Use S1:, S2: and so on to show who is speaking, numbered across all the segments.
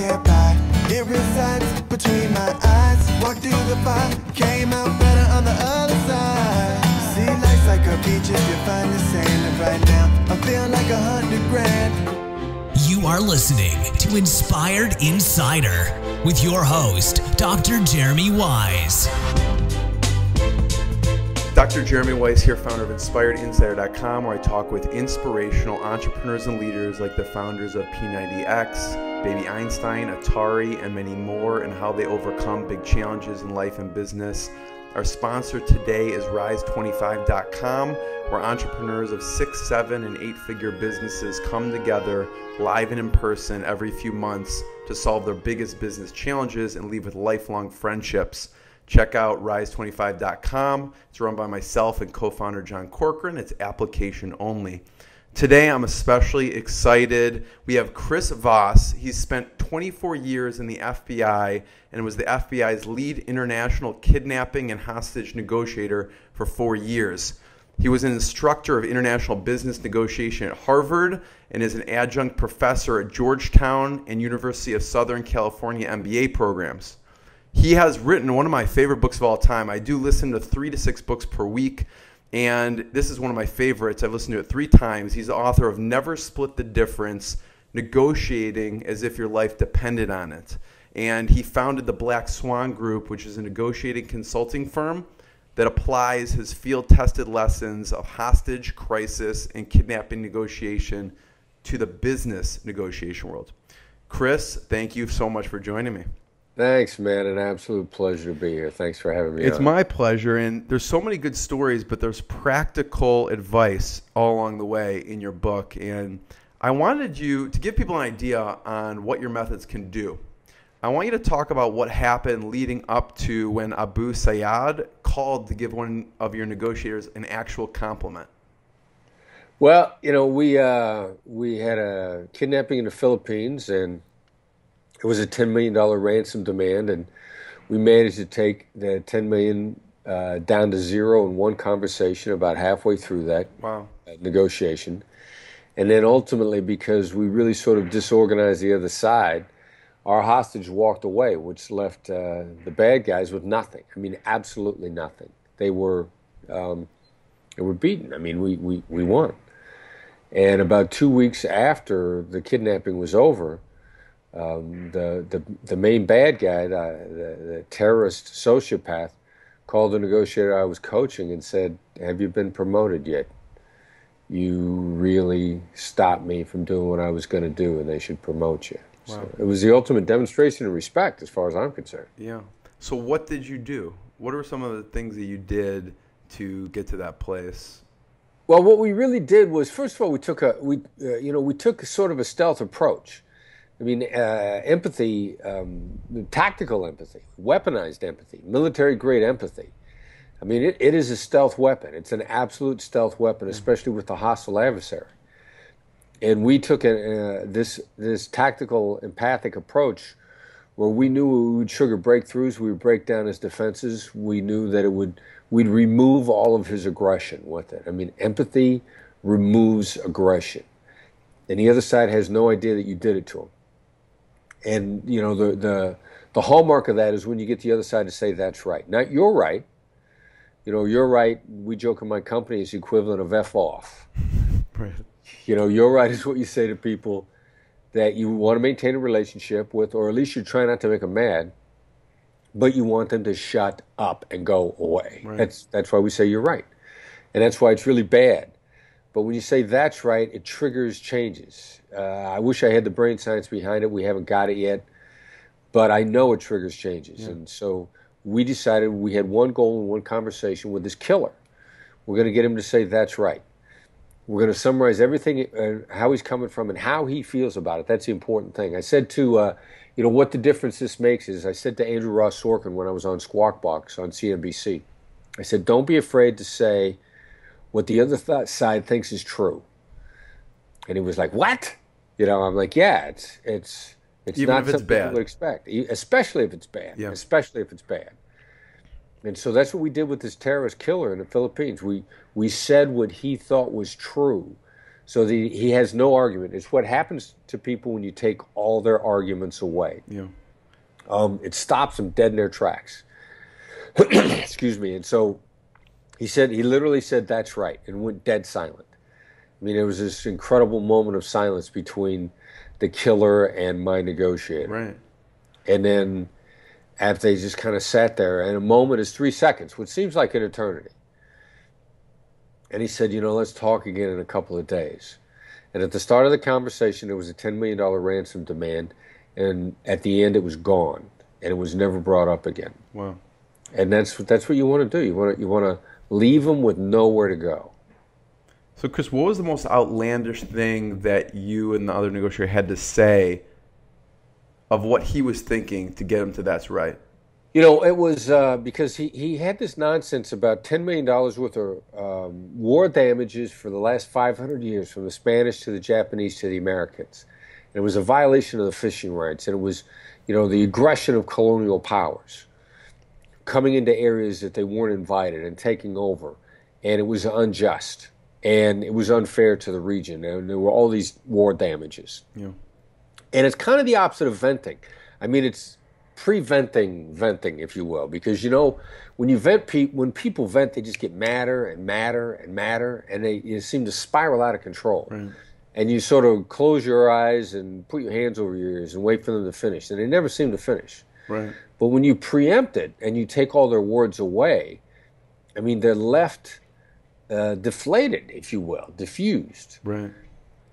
S1: can't buy. It resides between my eyes. Walked through the fire, came out better on the other side. See, life's like a beach if you find the right now, I like a hundred grand.
S2: You are listening to Inspired Insider with your host, Dr. Jeremy Weisz.
S3: Dr. Jeremy Weisz here, founder of InspiredInsider.com, where I talk with inspirational entrepreneurs and leaders like the founders of P90X, Baby Einstein, Atari, and many more, and how they overcome big challenges in life and business. Our sponsor today is Rise25.com, where entrepreneurs of six, seven, and eight figure businesses come together live and in person every few months to solve their biggest business challenges and leave with lifelong friendships. Check out rise25.com. It's run by myself and co founder John Corcoran. It's application only. Today, I'm especially excited. We have Chris Voss. He's spent 24 years in the FBI and was the FBI's lead international kidnapping and hostage negotiator for four years. He was an instructor of international business negotiation at Harvard and is an adjunct professor at Georgetown and University of Southern California MBA programs. He has written one of my favorite books of all time. I do listen to three to six books per week, and this is one of my favorites. I've listened to it three times. He's the author of Never Split the Difference Negotiating as if your life depended on it. And he founded the Black Swan Group, which is a negotiating consulting firm that applies his field tested lessons of hostage, crisis, and kidnapping negotiation to the business negotiation world. Chris, thank you so much for joining me.
S4: Thanks, man. An absolute pleasure to be here. Thanks for having me.
S3: It's
S4: on.
S3: my pleasure. And there's so many good stories, but there's practical advice all along the way in your book. And I wanted you to give people an idea on what your methods can do. I want you to talk about what happened leading up to when Abu Sayyaf called to give one of your negotiators an actual compliment.
S4: Well, you know, we uh, we had a kidnapping in the Philippines, and it was a $10 million ransom demand, and we managed to take the 10 million uh, down to zero in one conversation about halfway through that
S3: wow.
S4: uh, negotiation. And then ultimately, because we really sort of disorganized the other side, our hostage walked away, which left uh, the bad guys with nothing. I mean, absolutely nothing. They were, um, they were beaten. I mean, we, we, we won. And about two weeks after the kidnapping was over, um, the, the, the main bad guy, the, the, the, terrorist sociopath, called the negotiator I was coaching and said, Have you been promoted yet? You really stopped me from doing what I was going to do, and they should promote you. Wow. So it was the ultimate demonstration of respect, as far as I'm concerned.
S3: Yeah. So, what did you do? What are some of the things that you did to get to that place?
S4: Well, what we really did was, first of all, we took a we uh, you know we took sort of a stealth approach. I mean, uh, empathy, um, tactical empathy, weaponized empathy, military grade empathy. I mean, it, it is a stealth weapon. It's an absolute stealth weapon, especially with a hostile adversary. And we took a, uh, this this tactical empathic approach, where we knew we would sugar breakthroughs, we would break down his defenses. We knew that it would we'd remove all of his aggression with it. I mean, empathy removes aggression, and the other side has no idea that you did it to him. And you know the the the hallmark of that is when you get the other side to say that's right. Not you're right. You know, you're right. We joke in my company is the equivalent of f off. Right. You know, you're right is what you say to people that you want to maintain a relationship with, or at least you try not to make them mad, but you want them to shut up and go away. Right. That's that's why we say you're right, and that's why it's really bad. But when you say that's right, it triggers changes. Uh, I wish I had the brain science behind it. We haven't got it yet, but I know it triggers changes. Yeah. And so we decided we had one goal and one conversation with this killer. We're going to get him to say that's right. We're going to summarize everything, uh, how he's coming from, and how he feels about it. That's the important thing. I said to, uh, you know, what the difference this makes is I said to Andrew Ross Sorkin when I was on Squawk Box on CNBC, I said, don't be afraid to say what the other th- side thinks is true. And he was like, what? You know, I'm like, yeah, it's it's it's
S3: Even
S4: not
S3: if it's
S4: something
S3: bad.
S4: you would expect, especially if it's bad.
S3: Yeah.
S4: Especially if it's bad. And so that's what we did with this terrorist killer in the Philippines. We we said what he thought was true, So the, he has no argument. It's what happens to people when you take all their arguments away.
S3: Yeah.
S4: Um, it stops them dead in their tracks. Excuse me. And so he said, he literally said, that's right, and went dead silent. I mean, it was this incredible moment of silence between the killer and my negotiator.
S3: Right.
S4: And then after they just kind of sat there, and a moment is three seconds, which seems like an eternity. And he said, you know, let's talk again in a couple of days. And at the start of the conversation, there was a $10 million ransom demand, and at the end, it was gone, and it was never brought up again.
S3: Wow.
S4: And that's that's what you want to do. You want to you want to leave them with nowhere to go.
S3: So, Chris, what was the most outlandish thing that you and the other negotiator had to say of what he was thinking to get him to that's right?
S4: You know, it was uh, because he, he had this nonsense about $10 million worth of um, war damages for the last 500 years, from the Spanish to the Japanese to the Americans. And it was a violation of the fishing rights, and it was, you know, the aggression of colonial powers coming into areas that they weren't invited and taking over. And it was unjust, and it was unfair to the region, and there were all these war damages.
S3: Yeah.
S4: And it's kind of the opposite of venting. I mean, it's preventing venting, if you will, because you know when you vent, pe- when people vent, they just get madder and madder and madder, and they you seem to spiral out of control.
S3: Right.
S4: And you sort of close your eyes and put your hands over your ears and wait for them to finish, and they never seem to finish.
S3: Right.
S4: But when you preempt it and you take all their words away, I mean, they're left uh, deflated, if you will, diffused.
S3: Right.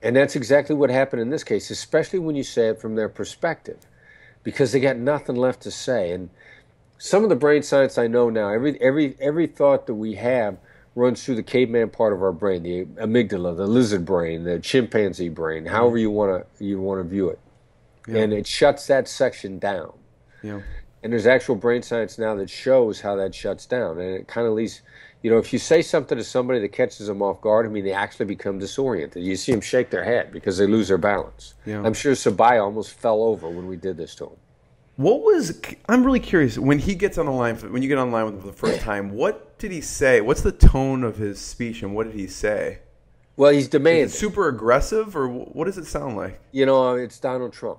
S4: And that's exactly what happened in this case, especially when you say it from their perspective, because they got nothing left to say. And some of the brain science I know now, every every every thought that we have runs through the caveman part of our brain, the amygdala, the lizard brain, the chimpanzee brain, however you want to you want to view it,
S3: Yeah.
S4: and it shuts that section down.
S3: Yeah.
S4: And there's actual brain science now that shows how that shuts down, and it kind of leads, You know, if you say something to somebody that catches them off guard, I mean, they actually become disoriented. You see them shake their head because they lose their balance.
S3: Yeah.
S4: I'm sure Sabaya almost fell over when we did this to him.
S3: What was I'm really curious when he gets on the line when you get on the line with him for the first time. What did he say? What's the tone of his speech and what did he say?
S4: Well, he's
S3: Is
S4: demanding.
S3: it super aggressive or what does it sound like?
S4: you know, it's Donald Trump.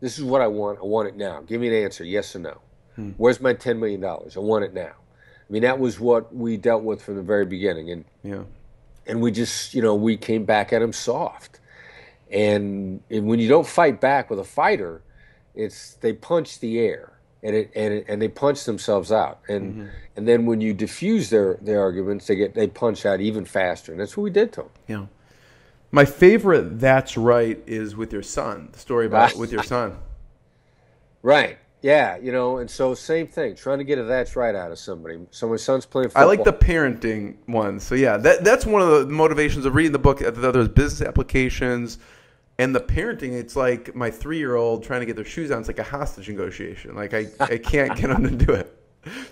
S4: This is what I want. I want it now. Give me an answer, yes or no.
S3: Hmm.
S4: Where's my $10 million? I want it now. I mean, that was what we dealt with from the very beginning. And,
S3: Yeah.
S4: and we just, you know, we came back at him soft. And, and when you don't fight back with a fighter, it's they punch the air and it, and it, and they punch themselves out. And and then when you diffuse their, their arguments, they get they punch out even faster. And that's what we did to them.
S3: Yeah. My favorite that's right is with your son. The story about with your son.
S4: Right. Yeah, you know, and so same thing, trying to get a that's right out of somebody. So my son's playing
S3: I like the parenting one. So yeah, that that's one of the motivations of reading the book. Uh, that There's business applications, and the parenting. It's like my three year old trying to get their shoes on. It's like a hostage negotiation. Like I, I can't get them to do it.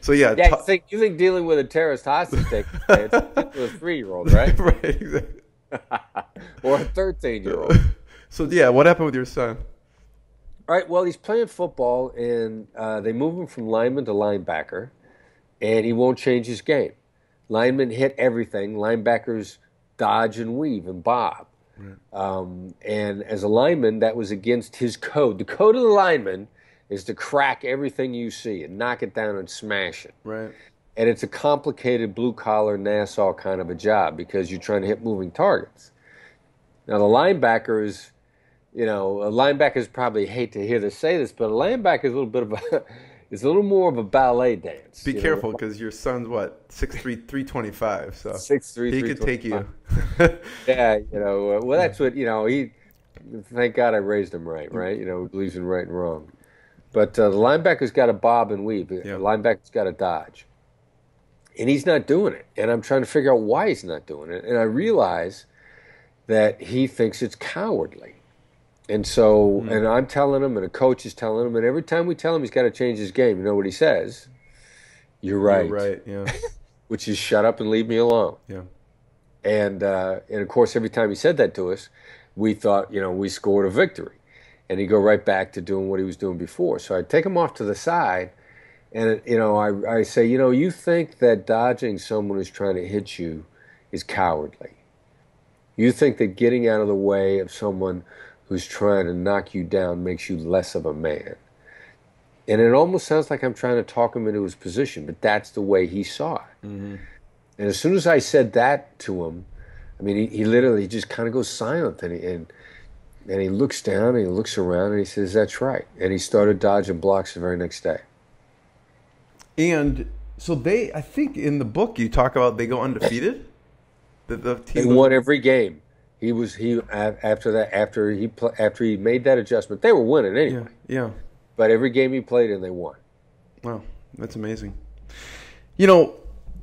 S3: So yeah,
S4: Yeah, you think you think dealing with a terrorist hostage taker, it's a three year old, right?
S3: right. Exactly.
S4: Or a thirteen year old.
S3: So yeah, what happened with your son?
S4: All right, well he's playing football and uh, they move him from lineman to linebacker and he won't change his game. Linemen hit everything, linebackers dodge and weave and bob. Um, and as a lineman, that was against his code. The code of the lineman is to crack everything you see and knock it down and smash it.
S3: Right.
S4: And it's a complicated blue collar Nassau kind of a job because you're trying to hit moving targets. Now, the linebacker is, you know, a linebackers probably hate to hear this say this, but a linebacker is a little bit of a, is a little more of a ballet dance.
S3: Be
S4: you
S3: careful because your son's what six three three twenty five. So
S4: six three.
S3: he could take you.
S4: Yeah, you know, uh, well, that's what, you know, he, thank God I raised him right, right? You know, he believes in right and wrong. But uh, the linebacker's got to bob and weave. The
S3: Yeah.
S4: linebacker's got to dodge. And he's not doing it. And I'm trying to figure out why he's not doing it. And I realize that he thinks it's cowardly. And so,
S3: Hmm.
S4: and I'm telling him, and a coach is telling him, and every time we tell him he's got to change his game, you know what he says? You're right.
S3: You're right. Yeah.
S4: Which is shut up and leave me alone.
S3: Yeah.
S4: And uh, and of course, every time he said that to us, we thought, you know, we scored a victory, and he'd go right back to doing what he was doing before. So I'd take him off to the side, and you know, I I say, you know, you think that dodging someone who's trying to hit you is cowardly, You think that getting out of the way of someone who's trying to knock you down makes you less of a man. And it almost sounds like I'm trying to talk him into his position, but that's the way he saw it.
S3: Mm-hmm.
S4: And as soon as I said that to him, I mean, he, he literally just kind of goes silent and he, and, and he looks down and he looks around and he says, That's right. And he started dodging blocks the very next day.
S3: And so they, I think in the book you talk about they go undefeated. The, the
S4: They
S3: team
S4: won every game. He was he after that after he after he made that adjustment. They were winning
S3: Yeah,
S4: anyway,
S3: yeah.
S4: but every game he played in, they won.
S3: Wow, that's amazing. You know,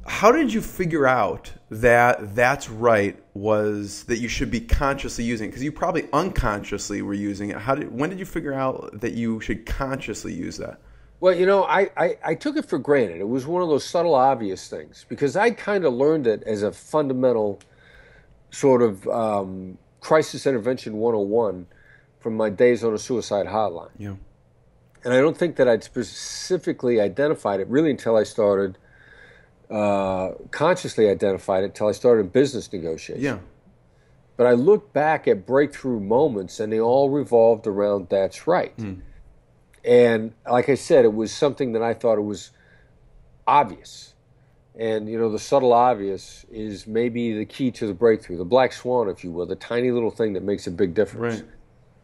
S3: how did you figure out that that's right was that you should be consciously using because you probably unconsciously were using it. How did when did you figure out that you should consciously use that?
S4: Well, you know, I, I, I took it for granted. It was one of those subtle, obvious things because I kind of learned it as a fundamental sort of um, crisis intervention 101 from my days on a suicide hotline.
S3: Yeah.
S4: And I don't think that I'd specifically identified it really until I started, uh, consciously identified it until I started business negotiations.
S3: Yeah.
S4: But I look back at breakthrough moments and they all revolved around that's right. And like I said, it was something that I thought it was obvious. And you know, the subtle obvious is maybe the key to the breakthrough, the black swan, if you will, the tiny little thing that makes a big difference.
S3: Right.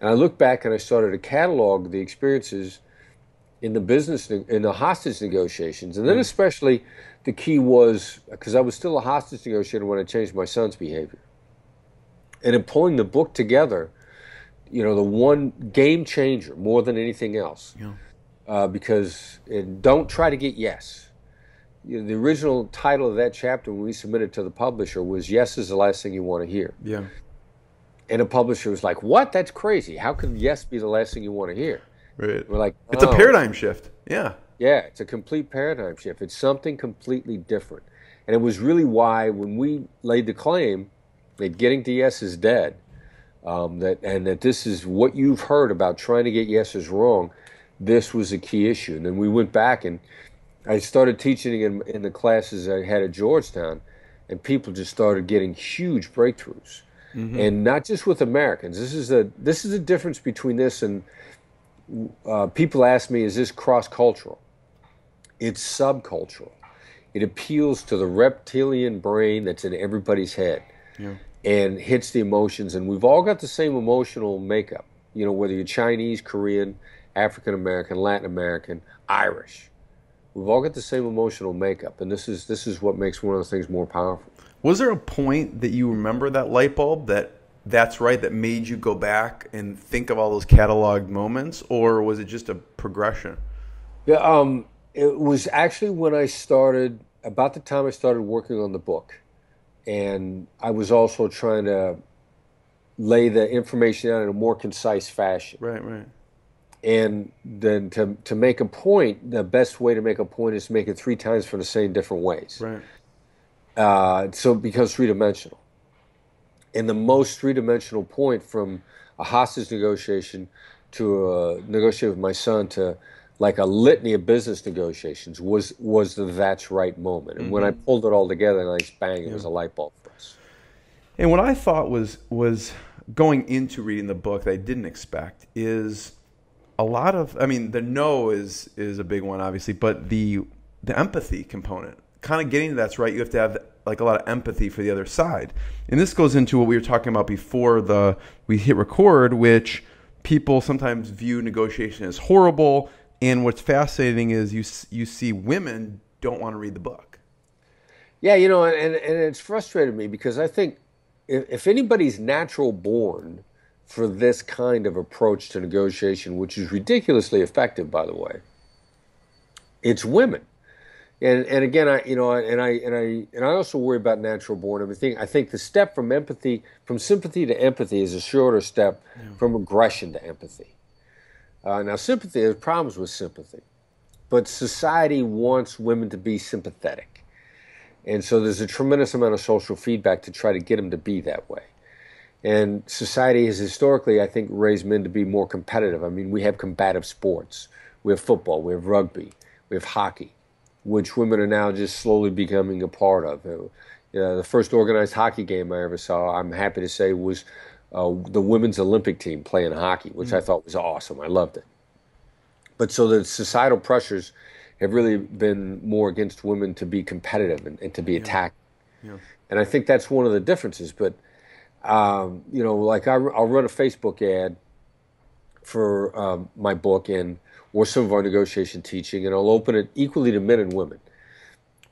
S4: And I look back and I started to catalog the experiences in the business in the hostage negotiations, and then hmm. especially the key was because I was still a hostage negotiator when I changed my son's behavior, and in pulling the book together, you know, the one game changer more than anything else,
S3: Yeah.
S4: uh, because and don't try to get yes. You know, the original title of that chapter when we submitted to the publisher was "Yes is the last thing you want to hear."
S3: Yeah.
S4: And the publisher was like, "What? That's crazy! How could yes be the last thing you want to hear?"
S3: Right.
S4: We're like,
S3: It's a
S4: "Oh,
S3: paradigm shift. Yeah.
S4: Yeah, it's a complete paradigm shift. It's something completely different, and it was really why when we laid the claim that getting to yes is dead, um, that and that this is what you've heard about trying to get yeses wrong. This was a key issue, and then we went back and I started teaching in, in the classes I had at Georgetown, and people just started getting huge breakthroughs, and not just with Americans. This is a this is a difference between this and uh, people ask me, is this cross cultural? It's subcultural. It appeals to the reptilian brain that's in everybody's head and hits the emotions. And we've all got the same emotional makeup, you know, whether you're Chinese, Korean, African American, Latin American, Irish. We've all got the same emotional makeup, and this is this is what makes one of those things more powerful.
S3: Was there a point that you remember that light bulb that that's right that made you go back and think of all those cataloged moments, or was it just a progression?
S4: Yeah, um, it was actually when I started, about the time I started working on the book. And I was also trying to lay the information out in a more concise fashion.
S3: Right. Right.
S4: And then to, to make a point, the best way to make a point is to make it three times from the same different ways.
S3: Right.
S4: Uh, so it becomes three dimensional. And the most three dimensional point from a hostage negotiation to a negotiation with my son to like a litany of business negotiations was was the that's right moment. And when I mm-hmm. pulled it all together, nice bang, it was a light bulb for us.
S3: And what I thought was was going into reading the book that I didn't expect is a lot of I mean the no is is a big one obviously, but the the empathy component. Kind of getting to that's right, you have to have like a lot of empathy for the other side. And this goes into what we were talking about before the we hit record, which people sometimes view negotiation as horrible. And what's fascinating is you you see women don't want to read the book.
S4: Yeah, you know, and, and it's frustrated me because I think if, if anybody's natural born for this kind of approach to negotiation, which is ridiculously effective, by the way, it's women. And and again, I you know, and I and I and I also worry about natural born. Everything. I think the step from empathy, from sympathy to empathy, is a shorter step from aggression to empathy. Uh, now, sympathy, there's problems with sympathy, but society wants women to be sympathetic. And so there's a tremendous amount of social feedback to try to get them to be that way. And society has historically, I think, raised men to be more competitive. I mean, we have combative sports. We have football, we have rugby, we have hockey, which women are now just slowly becoming a part of. Uh, uh, the first organized hockey game I ever saw, I'm happy to say, was uh, the women's Olympic team playing hockey, which I thought was awesome. I loved it. But so the societal pressures have really been more against women to be competitive and, and to be attacked. And I think that's one of the differences. But, um, you know, like I, I'll run a Facebook ad for um, my book and or some of our negotiation teaching, and I'll open it equally to men and women.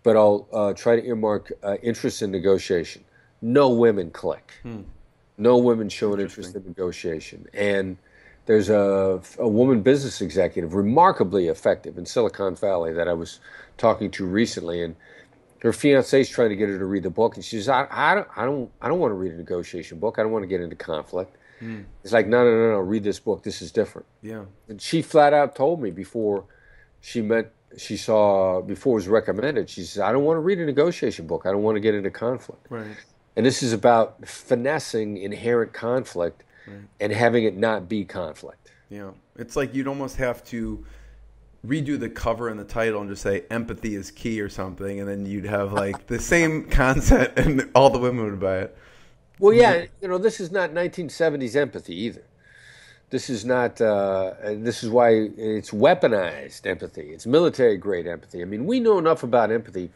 S4: But I'll uh, try to earmark uh, interest in negotiation. No women click. No women show an interest in negotiation. And there's a, a woman business executive, remarkably effective in Silicon Valley, that I was talking to recently, and her fiance's trying to get her to read the book, and she says, "I, I don't, I don't, I don't want to read a negotiation book. I don't want to get into conflict." Hmm. It's like, no, no, no, no. Read this book. This is different.
S3: Yeah.
S4: And she flat out told me before she met, she saw before it was recommended. She says, "I don't want to read a negotiation book. I don't want to get into conflict."
S3: Right.
S4: And this is about finessing inherent conflict and having it not be conflict.
S3: Yeah. It's like you'd almost have to redo the cover and the title and just say empathy is key or something and then you'd have like the same concept and all the women would buy it.
S4: Well, yeah, you know, this is not 1970s empathy either. This is not. Uh, this is why it's weaponized empathy. It's military grade empathy. I mean, we know enough about empathy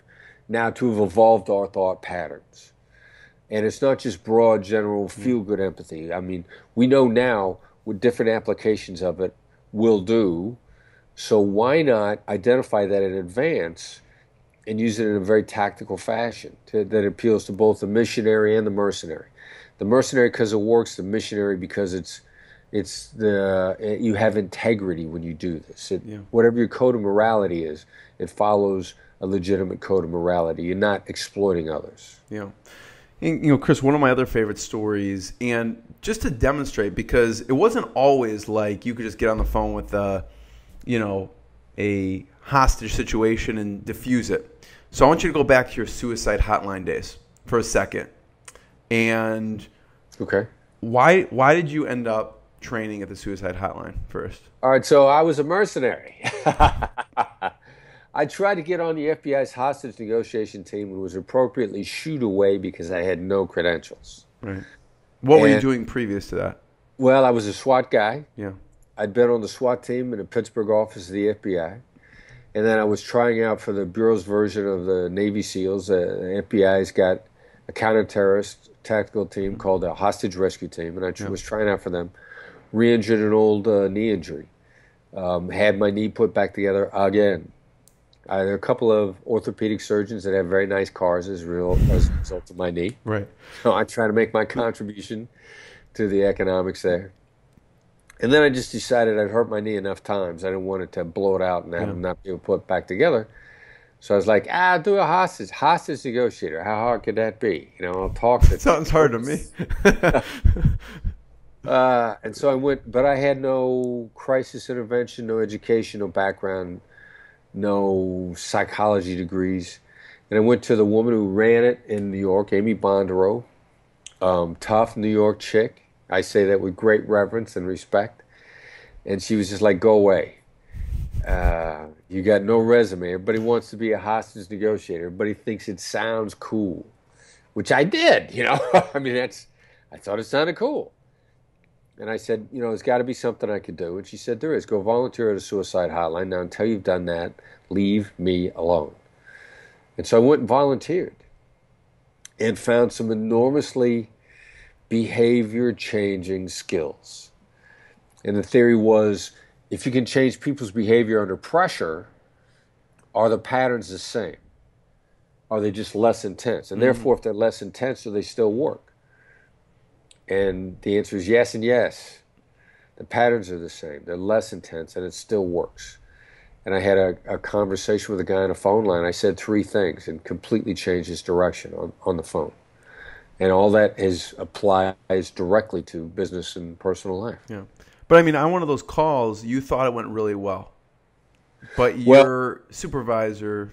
S4: now to have evolved our thought patterns, and it's not just broad, general, hmm. feel good empathy. I mean, we know now what different applications of it will do. So why not identify that in advance and use it in a very tactical fashion to, that appeals to both the missionary and the mercenary. The mercenary because it works, the missionary because it's it's the uh, you have integrity when you do this. It, Whatever your code of morality is, it follows a legitimate code of morality. You're not exploiting others.
S3: Yeah. And, you know, Chris, one of my other favorite stories, and just to demonstrate, because it wasn't always like you could just get on the phone with, uh, you know, a hostage situation and diffuse it. So I want you to go back to your suicide hotline days for a second. And
S4: Okay.
S3: why why did you end up training at the suicide hotline first?
S4: All right, so I was a mercenary. I tried to get on the FBI's hostage negotiation team and was appropriately shooed away because I had no credentials.
S3: Right. What were you doing previous to that?
S4: Well, I was a SWAT guy.
S3: Yeah.
S4: I'd been on the SWAT team in the Pittsburgh office of the FBI. And then I was trying out for the Bureau's version of the Navy SEALs. Uh, the FBI's got a counter-terrorist tactical team called a hostage rescue team, and I tr- was trying out for them. Re-injured an old uh, knee injury. Um, had my knee put back together again. Uh, there are a couple of orthopedic surgeons that have very nice cars as, real, as a result of my knee.
S3: Right.
S4: So I try to make my contribution to the economics there. And then I just decided I'd hurt my knee enough times. I didn't want it to blow it out and it not be able to put it back together. So I was like, ah, I'll do a hostage, hostage negotiator. How hard could that be? You know, I'll talk to
S3: Sounds hard to me.
S4: Uh, and so I went, but I had no crisis intervention, no educational background, no psychology degrees. And I went to the woman who ran it in New York, Amy Bonderow, um, tough New York chick. I say that with great reverence and respect. And she was just like, go away. Uh, you got no resume. Everybody wants to be a hostage negotiator. Everybody thinks it sounds cool, which I did, you know. I mean, that's, I thought it sounded cool. And I said, you know, there's got to be something I could do. And she said, there is. Go volunteer at a suicide hotline. Now, until you've done that, leave me alone. And so I went and volunteered and found some enormously behavior changing skills. And the theory was if you can change people's behavior under pressure, are the patterns the same? Are they just less intense? And mm-hmm. therefore, if they're less intense, do they still work? And the answer is yes and yes. The patterns are the same. They're less intense and it still works. And I had a, a conversation with a guy on a phone line. I said three things and completely changed his direction on, on the phone. And all that is applies directly to business and personal life.
S3: Yeah. But I mean, on one of those calls, you thought it went really well. But
S4: Well-
S3: your supervisor,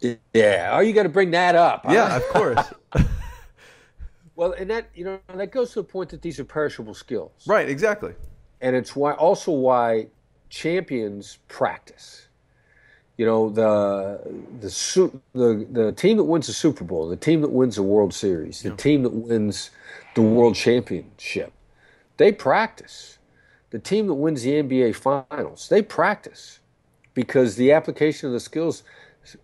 S4: Yeah. Oh, you got to bring that up. huh?
S3: yeah, of course.
S4: Well, and that you know that goes to the point that these are perishable skills.
S3: right, exactly.
S4: and it's why also why champions practice you know the the the the team that wins the Super Bowl, the team that wins the World Series, the team that wins the World Championship, they practice. The team that wins the NBA Finals, they practice because the application of the skills,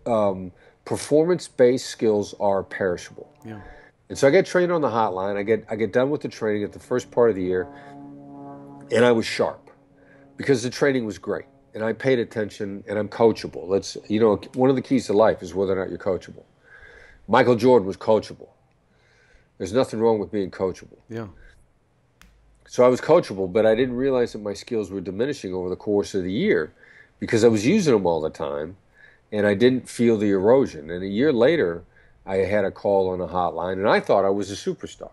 S4: um, performance-based skills, are perishable.
S3: Yeah.
S4: And so I get trained on the hotline. I get I get done with the training at the first part of the year, and I was sharp because the training was great, and I paid attention, and I'm coachable. Let's you know one of the keys to life is whether or not you're coachable. Michael Jordan was coachable. There's nothing wrong with being coachable.
S3: Yeah.
S4: So I was coachable, but I didn't realize that my skills were diminishing over the course of the year because I was using them all the time, and I didn't feel the erosion. And a year later, I had a call on a hotline, and I thought I was a superstar.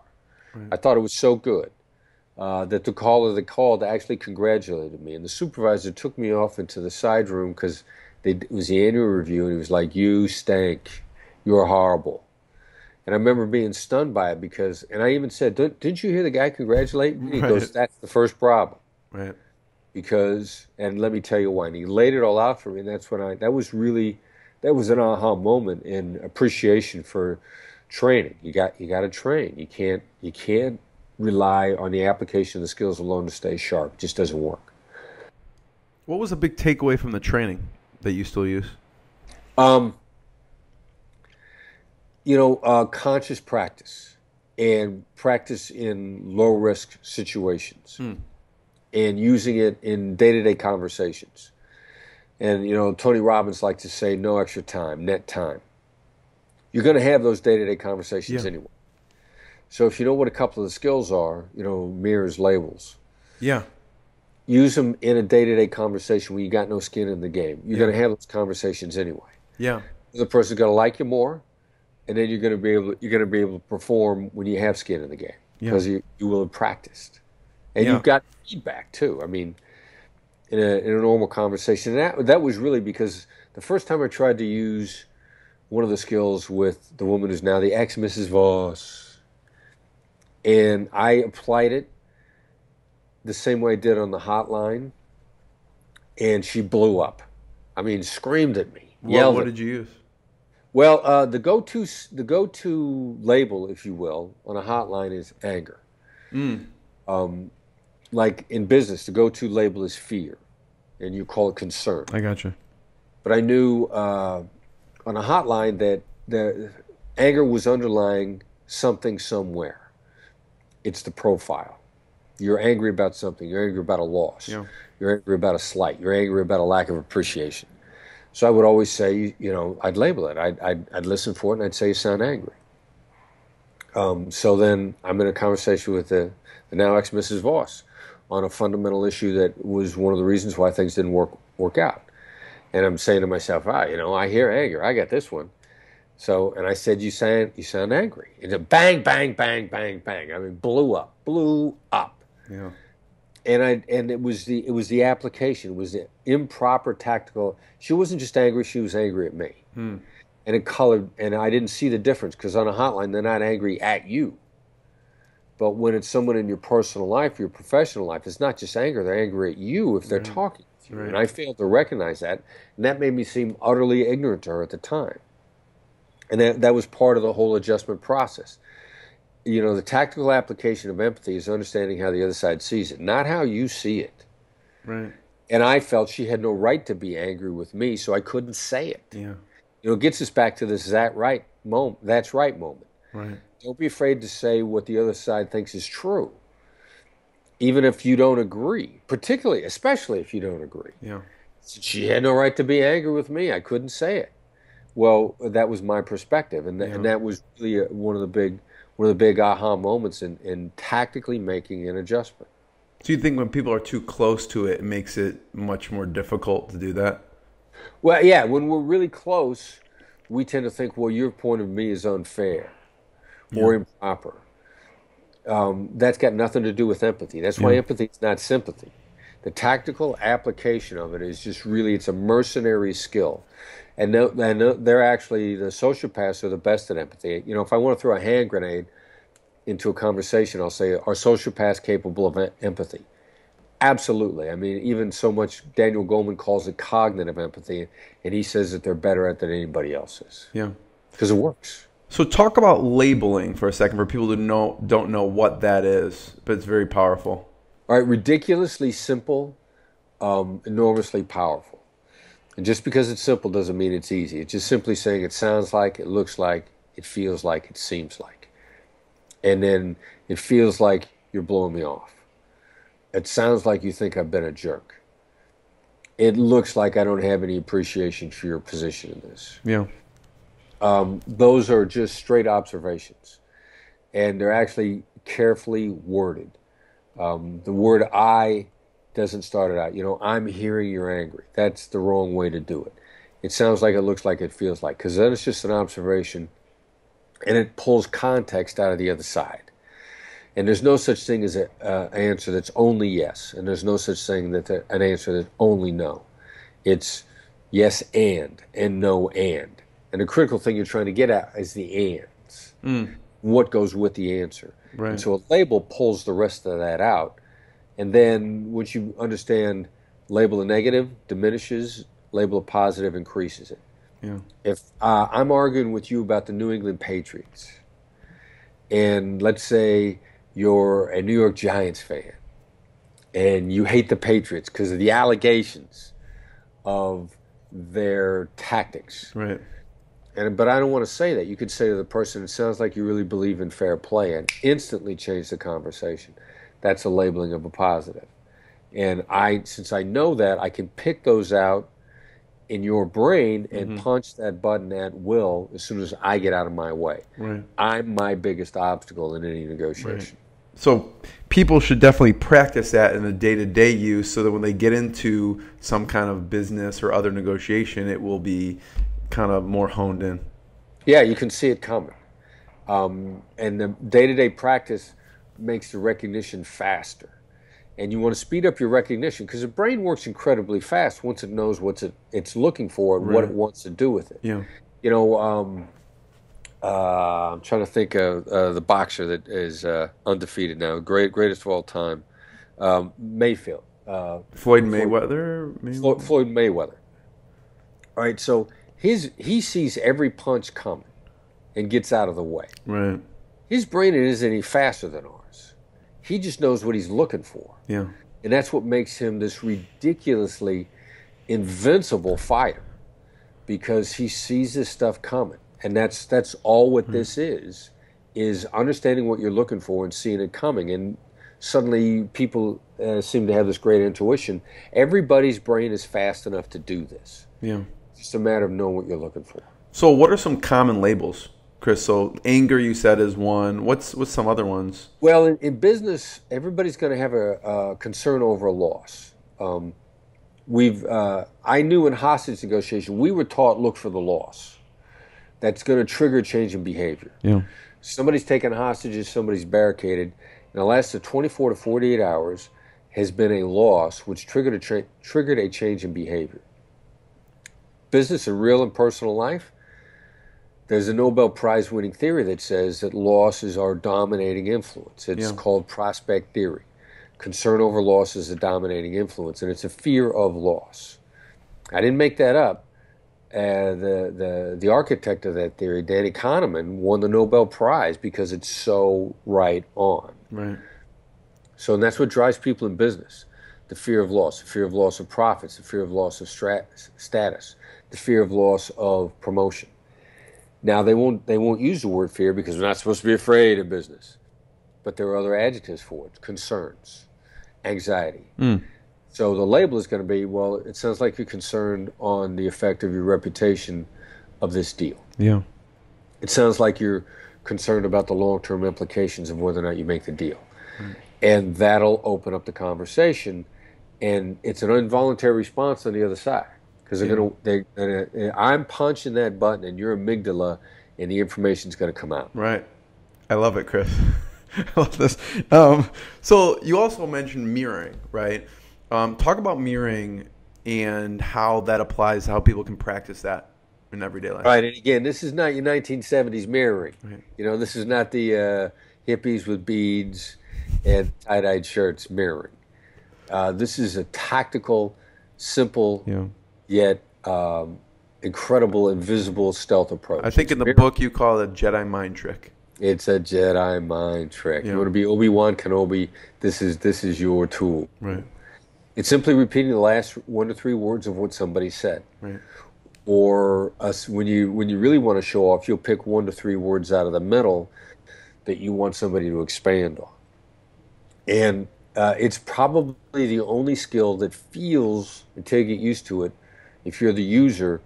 S4: I thought it was so good uh, that the caller that called actually congratulated me, and the supervisor took me off into the side room because it was the annual review, and he was like, "You stink, you're horrible." And I remember being stunned by it because, and I even said, "Didn't you hear the guy congratulate me?" He goes, "That's the first problem."
S3: Right.
S4: because and let me tell you why and he laid it all out for me and that's when i that was really that was an aha moment in appreciation for training. You got you got to train. You can't you can't rely on the application of the skills alone to stay sharp. It just doesn't work.
S3: What was a big takeaway from the training that you still use?
S4: um you know uh, conscious practice and practice in low risk situations and using it in day-to-day conversations and you know tony robbins likes to say no extra time net time you're going to have those day-to-day conversations
S3: Yeah.
S4: anyway so if you know what a couple of the skills are you know mirrors labels
S3: Yeah.
S4: use them in a day-to-day conversation when you got no skin in the game you're
S3: Yeah.
S4: going to have those conversations anyway
S3: Yeah.
S4: the person's going to like you more, and then you're going to be able you're going to be able to perform when you have skin in the game
S3: Yeah.
S4: because you, you will have practiced, and
S3: Yeah.
S4: you've got feedback too. I mean, in a in a normal conversation, and that that was really because the first time I tried to use one of the skills with the woman who's now the ex Mrs. Voss, and I applied it the same way I did on the hotline, and she blew up. I mean, screamed at me,
S3: What,
S4: yelled
S3: what did you use?
S4: well, uh, the go-to the go-to label, if you will, on a hotline is anger. Um, like in business, the go-to label is fear, and you call it concern.
S3: I got you.
S4: But I knew uh, on a hotline that the anger was underlying something somewhere. It's the profile. You're angry about something. You're angry about a loss.
S3: Yeah.
S4: You're angry about a slight. You're angry about a lack of appreciation. So I would always say, you know, I'd label it. I'd, I'd, I'd listen for it and I'd say you sound angry. Um, so then I'm in a conversation with the, the now ex Mrs. Voss on a fundamental issue that was one of the reasons why things didn't work work out. And I'm saying to myself, ah, you know, I hear anger. I got this one. So, and I said, you sound, you sound angry. It's a bang, bang, bang, bang, bang. I mean, blew up, blew up.
S3: Yeah.
S4: And I, and it was the, it was the application. It was the improper tactical. She wasn't just angry. She was angry at me. And it colored, and I didn't see the difference because on a hotline, they're not angry at you. But when it's someone in your personal life, your professional life, it's not just anger. They're angry at you if they're talking with you. And I failed to recognize that. And that made me seem utterly ignorant to her at the time. And that, that was part of the whole adjustment process. You know, the tactical application of empathy is understanding how the other side sees it, not how you see it.
S3: Right.
S4: And I felt she had no right to be angry with me, so I couldn't say it.
S3: Yeah.
S4: You know, it gets us back to this that right moment, that's right moment.
S3: Right.
S4: Don't be afraid to say what the other side thinks is true, even if you don't agree, particularly, especially if you don't agree.
S3: Yeah.
S4: She had no right to be angry with me. I couldn't say it. Well, that was my perspective, and, th- and that was really uh one of the big, one of the big aha moments in, in tactically making an adjustment.
S3: Do you think when people are too close to it, it makes it much more difficult to do that?
S4: Well, yeah, when we're really close, we tend to think, well, your point of me is unfair or improper. Um, that's got nothing to do with empathy. That's why
S3: Yeah.
S4: empathy is not sympathy. The tactical application of it is just really, it's a mercenary skill. And no- and they're actually, the sociopaths are the best at empathy. You know, if I want to throw a hand grenade into a conversation, I'll say, are sociopaths capable of empathy? Absolutely. I mean, even so much Daniel Goleman calls it cognitive empathy, and he says that they're better at it than anybody else is
S3: Yeah.
S4: because it works.
S3: So talk about labeling for a second for people who know don't know what that is, but it's very powerful.
S4: All right, ridiculously simple, um, enormously powerful. And just because it's simple doesn't mean it's easy. It's just simply saying it sounds like, it looks like, it feels like, it seems like. And then it feels like you're blowing me off. It sounds like you think I've been a jerk. It looks like I don't have any appreciation for your position in this.
S3: Yeah.
S4: Those are just straight observations. And they're actually carefully worded. Um, the word I doesn't start it out. You know, I'm hearing you're angry. That's the wrong way to do it. It sounds like it looks like it feels like, because then it's just an observation and it pulls context out of the other side. And there's no such thing as an uh, answer that's only yes, and there's no such thing that an answer that's only no. It's yes and and no and. And the critical thing you're trying to get at is the ands. What goes with the answer?
S3: Right.
S4: And so a label pulls the rest of that out. And then once you understand label a negative diminishes, label a positive increases it.
S3: Yeah.
S4: If uh, I'm arguing with you about the New England Patriots, and let's say you're a New York Giants fan, and you hate the Patriots because of the allegations of their tactics,
S3: Right.
S4: And but I don't want to say that. You could say to the person, "It sounds like you really believe in fair play," and instantly change the conversation. That's a labeling of a positive. And I, since I know that, I can pick those out in your brain and mm-hmm. punch that button at will as soon as I get out of my way.
S3: Right.
S4: I'm my biggest obstacle in any negotiation.
S3: So people should definitely practice that in the day-to-day use so that when they get into some kind of business or other negotiation, it will be kind of more honed in.
S4: Yeah, you can see it coming. Um, and the day to day practice makes the recognition faster. And you want to speed up your recognition because the brain works incredibly fast once it knows what it, it's looking for and what it wants to do with it.
S3: Yeah.
S4: You know, um, uh, I'm trying to think of uh, the boxer that is uh, undefeated now, great, greatest of all time, um, Mayfield. Uh,
S3: Floyd Mayweather. Mayweather?
S4: Floyd Mayweather. All right, so his he sees every punch coming and gets out of the way.
S3: Right.
S4: His brain isn't any faster than ours. He just knows what he's looking for,
S3: Yeah.
S4: and that's what makes him this ridiculously invincible fighter because he sees this stuff coming, and that's that's all what this is is understanding what you're looking for and seeing it coming and suddenly people uh, seem to have this great intuition everybody's brain is fast enough to do this
S3: Yeah.
S4: It's just a matter of knowing what you're looking for
S3: So what are some common labels, Chris? So anger, you said, is one. What's what's some other ones?
S4: well in, in business everybody's going to have a, a concern over a loss um, we've uh, i knew in hostage negotiation we were taught look for the loss that's going to trigger change in behavior
S3: Yeah.
S4: somebody's taken hostages, somebody's barricaded. In the last of 24 to 48 hours, has been a loss which triggered a tra- triggered a change in behavior. Business and real and personal life. There's a Nobel Prize winning theory that says that loss is our dominating influence. It's
S3: Yeah.
S4: called prospect theory. Concern over loss is a dominating influence, and it's a fear of loss. I didn't make that up. Uh, the, the the architect of that theory, Danny Kahneman, won the Nobel Prize because it's so right on.
S3: Right.
S4: So and that's what drives people in business: the fear of loss, the fear of loss of profits, the fear of loss of status, the fear of loss of promotion. Now they won't they won't use the word fear because we're not supposed to be afraid of business, but there are other adjectives for it: concerns, anxiety. Hmm. So the label is going to be well. It sounds like you're concerned on the effect of your reputation of this deal.
S3: Yeah.
S4: It sounds like you're concerned about the long term implications of whether or not you make the deal. Hmm. And that'll open up the conversation. And it's an involuntary response on the other side. Because they're going to, they, they, I'm punching that button and your amygdala, and the information's going to come out.
S3: Right. I love it, Chris. I love this. Um, so you also mentioned mirroring, right? Um, talk about mirroring and how that applies, how people can practice that in everyday life.
S4: Right. And again, this is not your 1970s mirroring.
S3: Right.
S4: You know, this is not the uh, hippies with beads and tie dyed shirts mirroring. Uh, this is a tactical, simple,
S3: Yeah.
S4: Yet um, incredible, invisible stealth approach.
S3: I think in the
S4: It's
S3: book you call it a Jedi mind trick.
S4: It's a Jedi mind trick.
S3: Yeah.
S4: You want to be Obi Wan Kenobi? This is this is your tool.
S3: Right.
S4: It's simply repeating the last one to three words of what somebody said.
S3: Right.
S4: Or us when you when you really want to show off, you'll pick one to three words out of the middle that you want somebody to expand on. And uh, it's probably the only skill that feels until you get used to it. If you're the user,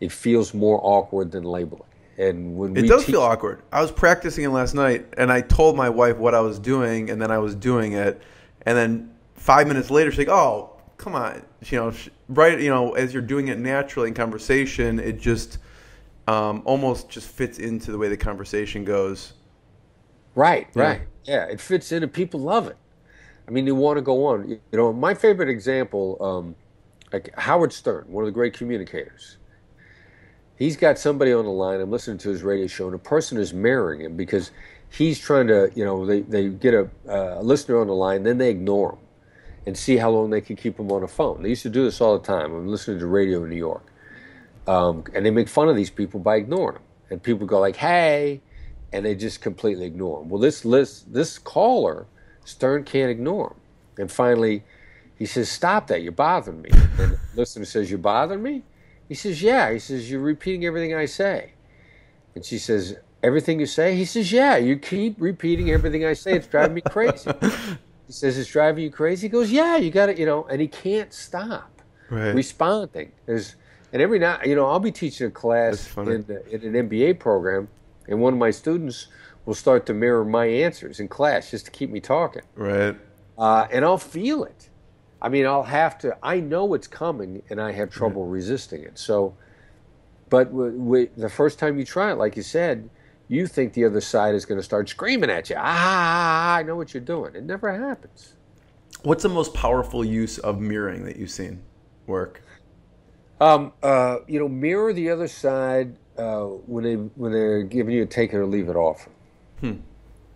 S4: it feels more awkward than labeling. And when
S3: It
S4: we
S3: does
S4: teach-
S3: feel awkward. I was practicing it last night, and I told my wife what I was doing, and then I was doing it, and then five minutes later, she's like, "Oh, come on," you know, right? You know, as you're doing it naturally in conversation, it just um, almost just fits into the way the conversation goes.
S4: Right,
S3: Yeah.
S4: right. Yeah, it fits in and people love it. I mean, they want to go on. You know, my favorite example, um, like Howard Stern, one of the great communicators. He's got somebody on the line. I'm listening to his radio show, and a person is mirroring him because he's trying to, you know, they, they get a, uh, a listener on the line, then they ignore him and see how long they can keep him on the phone. They used to do this all the time. I'm listening to radio in New York. Um, and they make fun of these people by ignoring them. And people go like, hey, and they just completely ignore him. Well, this list, this caller, Stern can't ignore him. And finally, he says, "Stop that! You're bothering me." And the listener says, "You're bothering me." He says, "Yeah." He says, "You're repeating everything I say." And she says, "Everything you say?" He says, "Yeah." You keep repeating everything I say. It's driving me crazy. he says, "It's driving you crazy." He goes, "Yeah, you got it." You know, and he can't stop
S3: Right.
S4: responding. There's and every now you know I'll be teaching a class in, the- in an MBA program, and one of my students will start to mirror my answers in class just to keep me talking,
S3: right.
S4: uh, and I'll feel it. I mean, I'll have to. I know it's coming, and I have trouble resisting it. So, but w- w- the first time you try it, like you said, you think the other side is going to start screaming at you. Ah, I know what you're doing. It never happens.
S3: What's the most powerful use of mirroring that you've seen work?
S4: Um, uh, you know, mirror the other side uh, when they when they're giving you a take it or leave it offer,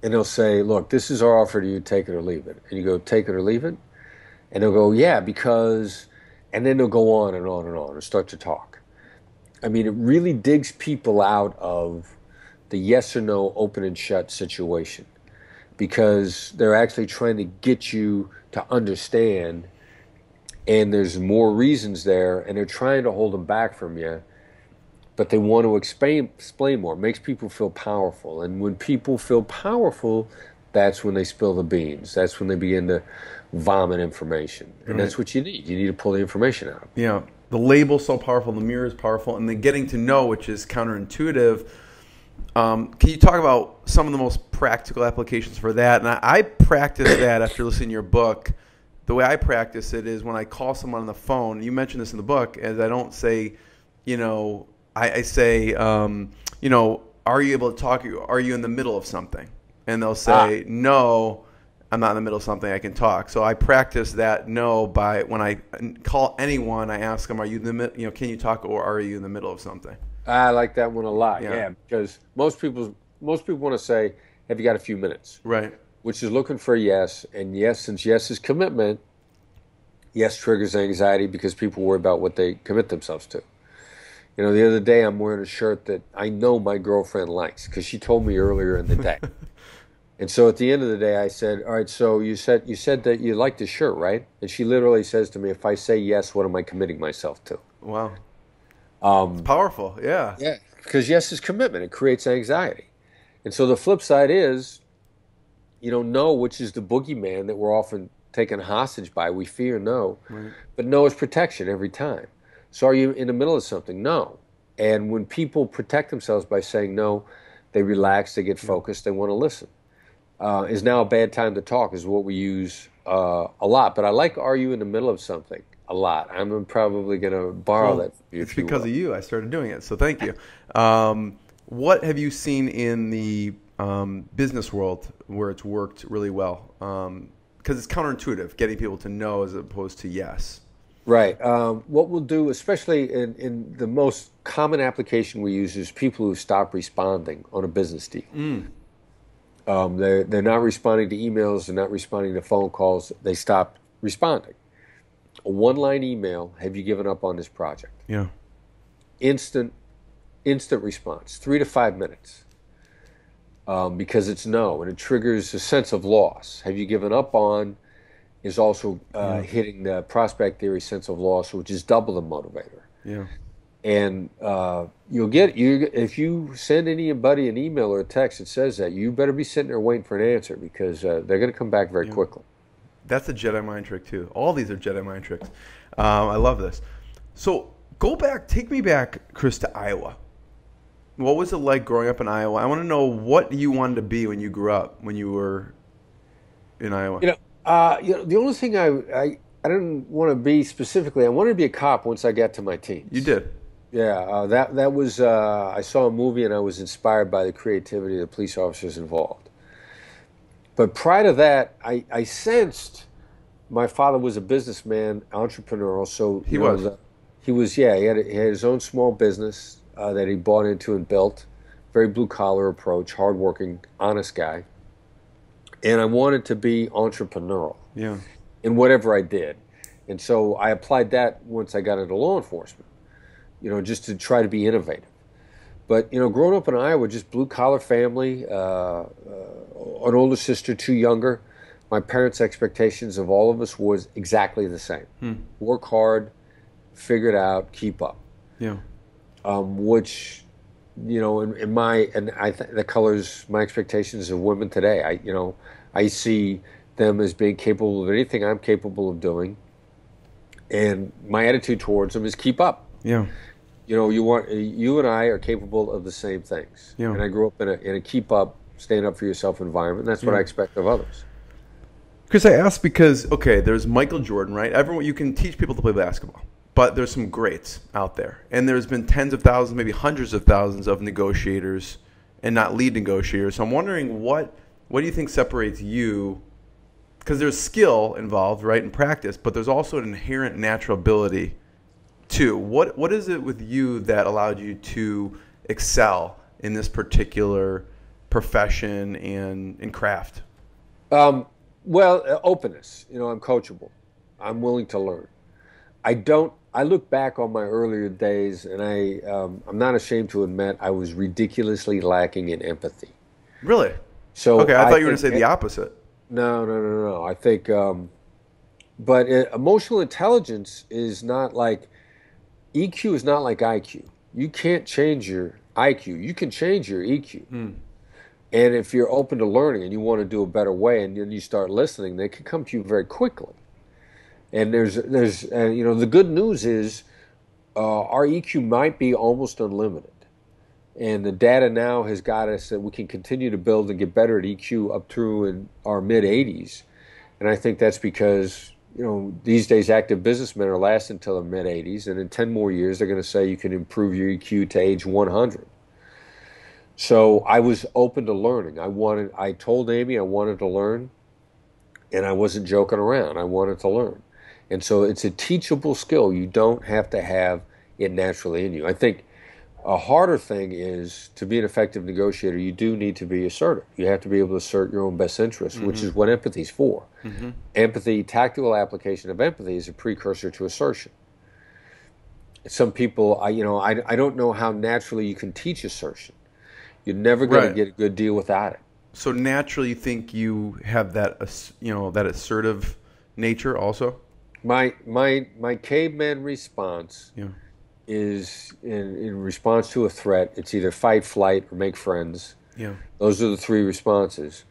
S4: and they'll say, "Look, this is our offer to you. Take it or leave it." And you go, "Take it or leave it," and they'll go, "Yeah, because," and then they'll go on and on and on and start to talk. I mean, it really digs people out of the yes or no, open and shut situation because they're actually trying to get you to understand and there's more reasons there, and they're trying to hold them back from you, but they want to explain explain more. It makes people feel powerful, and when people feel powerful, that's when they spill the beans. That's when they begin to vomit information, and that's what you need. You need to pull the information out.
S3: know, the label's so powerful, the mirror is powerful, and then getting to know, which is counterintuitive. Um, can you talk about some of the most practical applications for that? And I, I practice that after listening to your book. The way I practice it is when I call someone on the phone. You mentioned this in the book, as I don't say, you know, I, I say, um, you know, are you able to talk? Are you in the middle of something? And they'll ah. say, no, I'm not in the middle of something. I can talk. So I practice that no by when I call anyone, I ask them, are you in the you know, can you talk or are you in the middle of something?
S4: I like that one a lot.
S3: Yeah.
S4: Yeah, because most people most people want to say, "Have you got a few minutes?"
S3: Right.
S4: which is looking for a yes. And yes, since yes is commitment, yes triggers anxiety because people worry about what they commit themselves to. You know, the other day I'm wearing a shirt that I know my girlfriend likes because she told me earlier in the day. and so at the end of the day, I said, "All right, so you said you said that you like the shirt, right?" And she literally says to me, "If I say yes, what am I committing myself to?"
S3: Wow. Um, it's powerful. Yeah.
S4: Yeah, because yes is commitment. It creates anxiety. And so the flip side is, you know, no, which is the boogeyman that we're often taken hostage by. We fear no. But no is protection every time. So are you in the middle of something? No. And when people protect themselves by saying no, they relax, they get focused, they want to listen. Uh, is now a bad time to talk is what we use uh, a lot. But I like are you in the middle of something a lot. I'm probably going to borrow
S3: Well,
S4: that.
S3: it's
S4: you
S3: because
S4: will.
S3: of you I started doing it. So thank you. Um, what have you seen in the um, business world where it's worked really well? Because it's counterintuitive, getting people to know as opposed to yes.
S4: Right. Um, what we'll do, especially in, in the most common application we use, is people who stop responding on a business deal. Um, they're, they're not responding to emails, they're not responding to phone calls. They stop responding. A one line email, have you given up on this project?
S3: Yeah.
S4: Instant, instant response, three to five minutes. Um, because it's no, and it triggers a sense of loss. Have you given up on is also uh, hitting the prospect theory sense of loss, which is double the motivator.
S3: Yeah.
S4: And uh, you'll get you if you send anybody an email or a text that says that, you better be sitting there waiting for an answer because uh, they're going to come back very quickly.
S3: That's a Jedi mind trick too. All these are Jedi mind tricks. Um, I love this. So go back, take me back, Chris, to Iowa. What was it like growing up in Iowa? I want to know what you wanted to be when you grew up, when you were in Iowa.
S4: You know, uh, you know, the only thing I, I I didn't want to be specifically. I wanted to be a cop once I got to my teens.
S3: you did.
S4: Yeah, uh, that that was. Uh, I saw a movie and I was inspired by the creativity of the police officers involved. But prior to that, I, I sensed my father was a businessman, entrepreneurial. So
S3: He
S4: know,
S3: was.
S4: the- he was. Yeah, he had, he had his own small business uh, that he bought into and built. Very blue collar approach, hardworking, honest guy. And I wanted to be entrepreneurial
S3: Yeah.
S4: in whatever I did. And so I applied that once I got into law enforcement, you know, just to try to be innovative. But, you know, growing up in Iowa, just blue collar family, uh, uh, an older sister, two younger. My parents' expectations of all of us was exactly the same work hard, figure it out, keep up.
S3: Yeah.
S4: Um, which, you know, in, in my, and I th- that colors my expectations of women today. I, you know, I see them as being capable of anything I'm capable of doing. And my attitude towards them is keep up.
S3: Yeah.
S4: You know, you want you and I are capable of the same things.
S3: Yeah.
S4: And I grew up in a in a keep up, stand up for yourself environment. That's what
S3: Yeah.
S4: I expect of others.
S3: Chris, I asked because okay, there's Michael Jordan, right? Everyone, you can teach people to play basketball, but there's some greats out there, and there's been tens of thousands, maybe hundreds of thousands of negotiators, and not lead negotiators. So I'm wondering what what do you think separates you? Because there's skill involved, right, in practice, but there's also an inherent natural ability What what is it with you that allowed you to excel in this particular profession and and craft?
S4: Um, well, uh, openness. You know, I'm coachable. I'm willing to learn. I don't. I look back on my earlier days, and I um, I'm not ashamed to admit I was ridiculously lacking in empathy.
S3: Really?
S4: So
S3: Okay, I thought you were going to say the opposite.
S4: No, no, no, no. I think, um, but emotional intelligence is not like EQ is not like IQ. You can't change your IQ. You can change your EQ. And if you're open to learning and you want to do a better way, and then you start listening, they can come to you very quickly. And there's, there's, uh, you know, the good news is uh, our EQ might be almost unlimited. And the data now has got us that we can continue to build and get better at EQ up through in our mid 80s. And I think that's because, you know, these days active businessmen are lasting until their mid 80s. And in 10 more years, they're going to say you can improve your EQ to age 100. So I was open to learning. I wanted, I told Amy I wanted to learn, and I wasn't joking around. I wanted to learn. And so it's a teachable skill. You don't have to have it naturally in you. I think a harder thing is to be an effective negotiator, you do need to be assertive. You have to be able to assert your own best interests, which mm-hmm. is what empathy is for. Mm-hmm. Empathy, tactical application of empathy is a precursor to assertion. Some people, I, you know, I, I don't know how naturally you can teach assertion. You're never going
S3: Right.
S4: to get a good deal without it.
S3: So naturally, you think you have that, you know, that assertive nature also.
S4: My my my caveman response
S3: Yeah.
S4: Is in, in response to a threat. It's either fight, flight, or make friends.
S3: Yeah.
S4: Those are the three responses.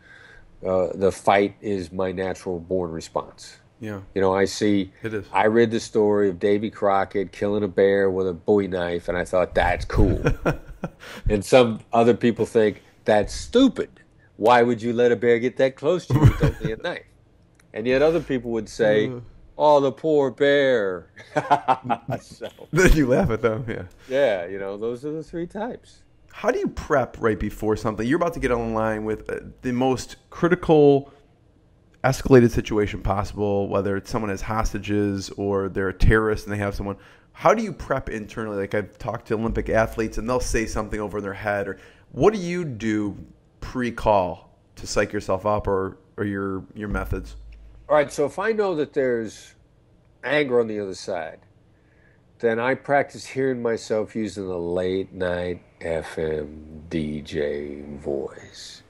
S4: Uh, the fight is my natural born response.
S3: Yeah.
S4: You know, I see.
S3: It is.
S4: I read the story of Davy Crockett killing a bear with a Bowie knife, and I thought that's cool. and some other people think that's stupid. Why would you let a bear get that close to you with only a knife? And yet other people would say, "Oh, the poor bear." so,
S3: Then you laugh at them. Yeah.
S4: yeah, you know, those are the three types.
S3: How do you prep right before something? You're about to get online with uh, the most critical, escalated situation possible, whether it's someone has hostages or they're a terrorist and they have someone. How do you prep internally? Like I've talked to Olympic athletes and they'll say something over their head, or what do you do pre-call to psych yourself up, or or your your methods?
S4: All right, so if I know that there's anger on the other side, then I practice hearing myself using the late night FM DJ voice.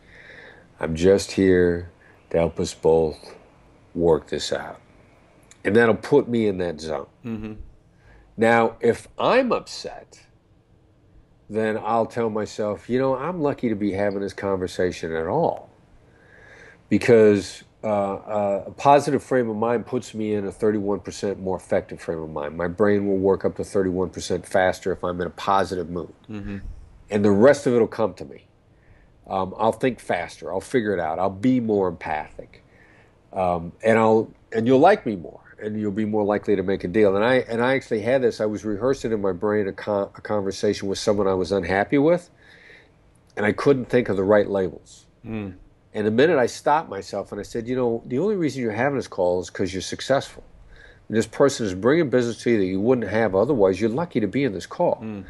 S4: I'm just here to help us both work this out. And that'll put me in that zone. Mm-hmm. Now, if I'm upset, then I'll tell myself, you know, I'm lucky to be having this conversation at all. Because uh, uh, a positive frame of mind puts me in a 31% more effective frame of mind. My brain will work up to 31% faster if I'm in a positive mood. And the rest of it will come to me. Um, I'll think faster. I'll figure it out. I'll be more empathic. Um, and I'll and you'll like me more and you'll be more likely to make a deal. And I and I actually had this. I was rehearsing in my brain a, con- a conversation with someone I was unhappy with, and I couldn't think of the right labels. And the minute I stopped myself and I said, you know, the only reason you're having this call is because you're successful. And this person is bringing business to you that you wouldn't have otherwise. You're lucky to be in this call. Hmm.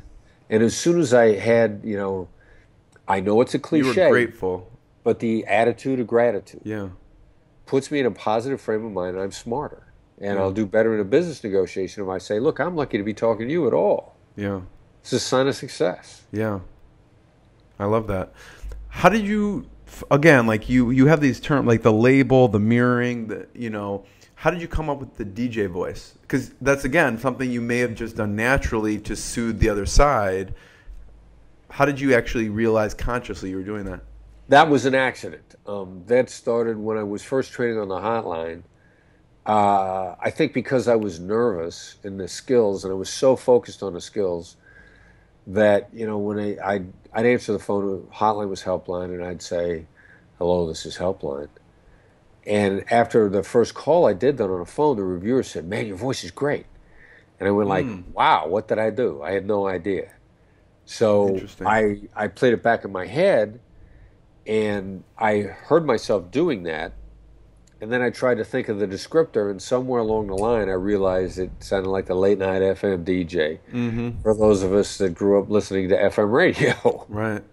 S4: And as soon as I had, you know, I know it's a
S3: You
S4: cliche,
S3: were grateful.
S4: but the attitude of gratitude
S3: Yeah.
S4: puts me in a positive frame of mind. and I'm smarter, and I'll do better in a business negotiation if I say, "Look, I'm lucky to be talking to you at all."
S3: Yeah.
S4: It's a sign of success.
S3: Yeah. I love that. How did you again like you you have these terms like the label, the mirroring, the you know, how did you come up with the DJ voice? Cuz that's again something you may have just done naturally to soothe the other side. How did you actually realize consciously you were doing that?
S4: That was an accident. Um, that started when I was first training on the hotline. Uh, I think because I was nervous in the skills, and I was so focused on the skills that you know when I I'd, I'd answer the phone, hotline was helpline, and I'd say, "Hello, this is helpline." And after the first call I did that on the phone, the reviewer said, "Man, your voice is great," and I went like, hmm. "Wow, what did I do? I had no idea." So I I played it back in my head, and I heard myself doing that, and then I tried to think of the descriptor, and somewhere along the line, I realized it sounded like the late night FM DJ. Mm-hmm. For those of us that grew up listening to FM radio,
S3: Right.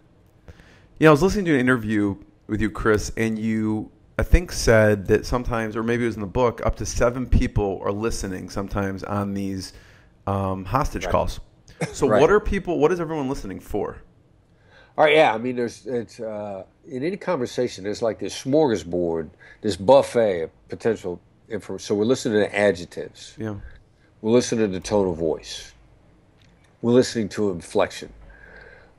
S3: Yeah, I was listening to an interview with you, Chris, and you, I think, said that sometimes, or maybe it was in the book, up to seven people are listening sometimes on these um, hostage calls. So,
S4: Right.
S3: what are people? What is everyone listening for?
S4: All right, yeah. I mean, there's it's uh, in any conversation. There's like this smorgasbord, this buffet of potential information. So we're listening to adjectives.
S3: Yeah.
S4: We're listening to the tone of voice. We're listening to inflection.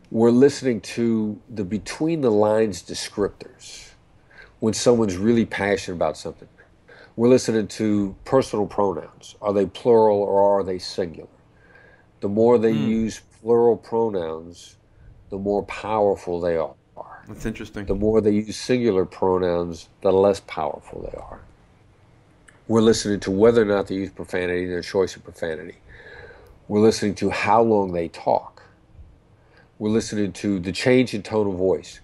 S4: We're listening to the between the lines descriptors when someone's really passionate about something. We're listening to personal pronouns. Are they plural or are they singular? The more they use plural pronouns, the more powerful they are.
S3: That's interesting.
S4: The more they use singular pronouns, the less powerful they are. We're listening to whether or not they use profanity their choice of profanity. We're listening to how long they talk. We're listening to the change in tone of voice.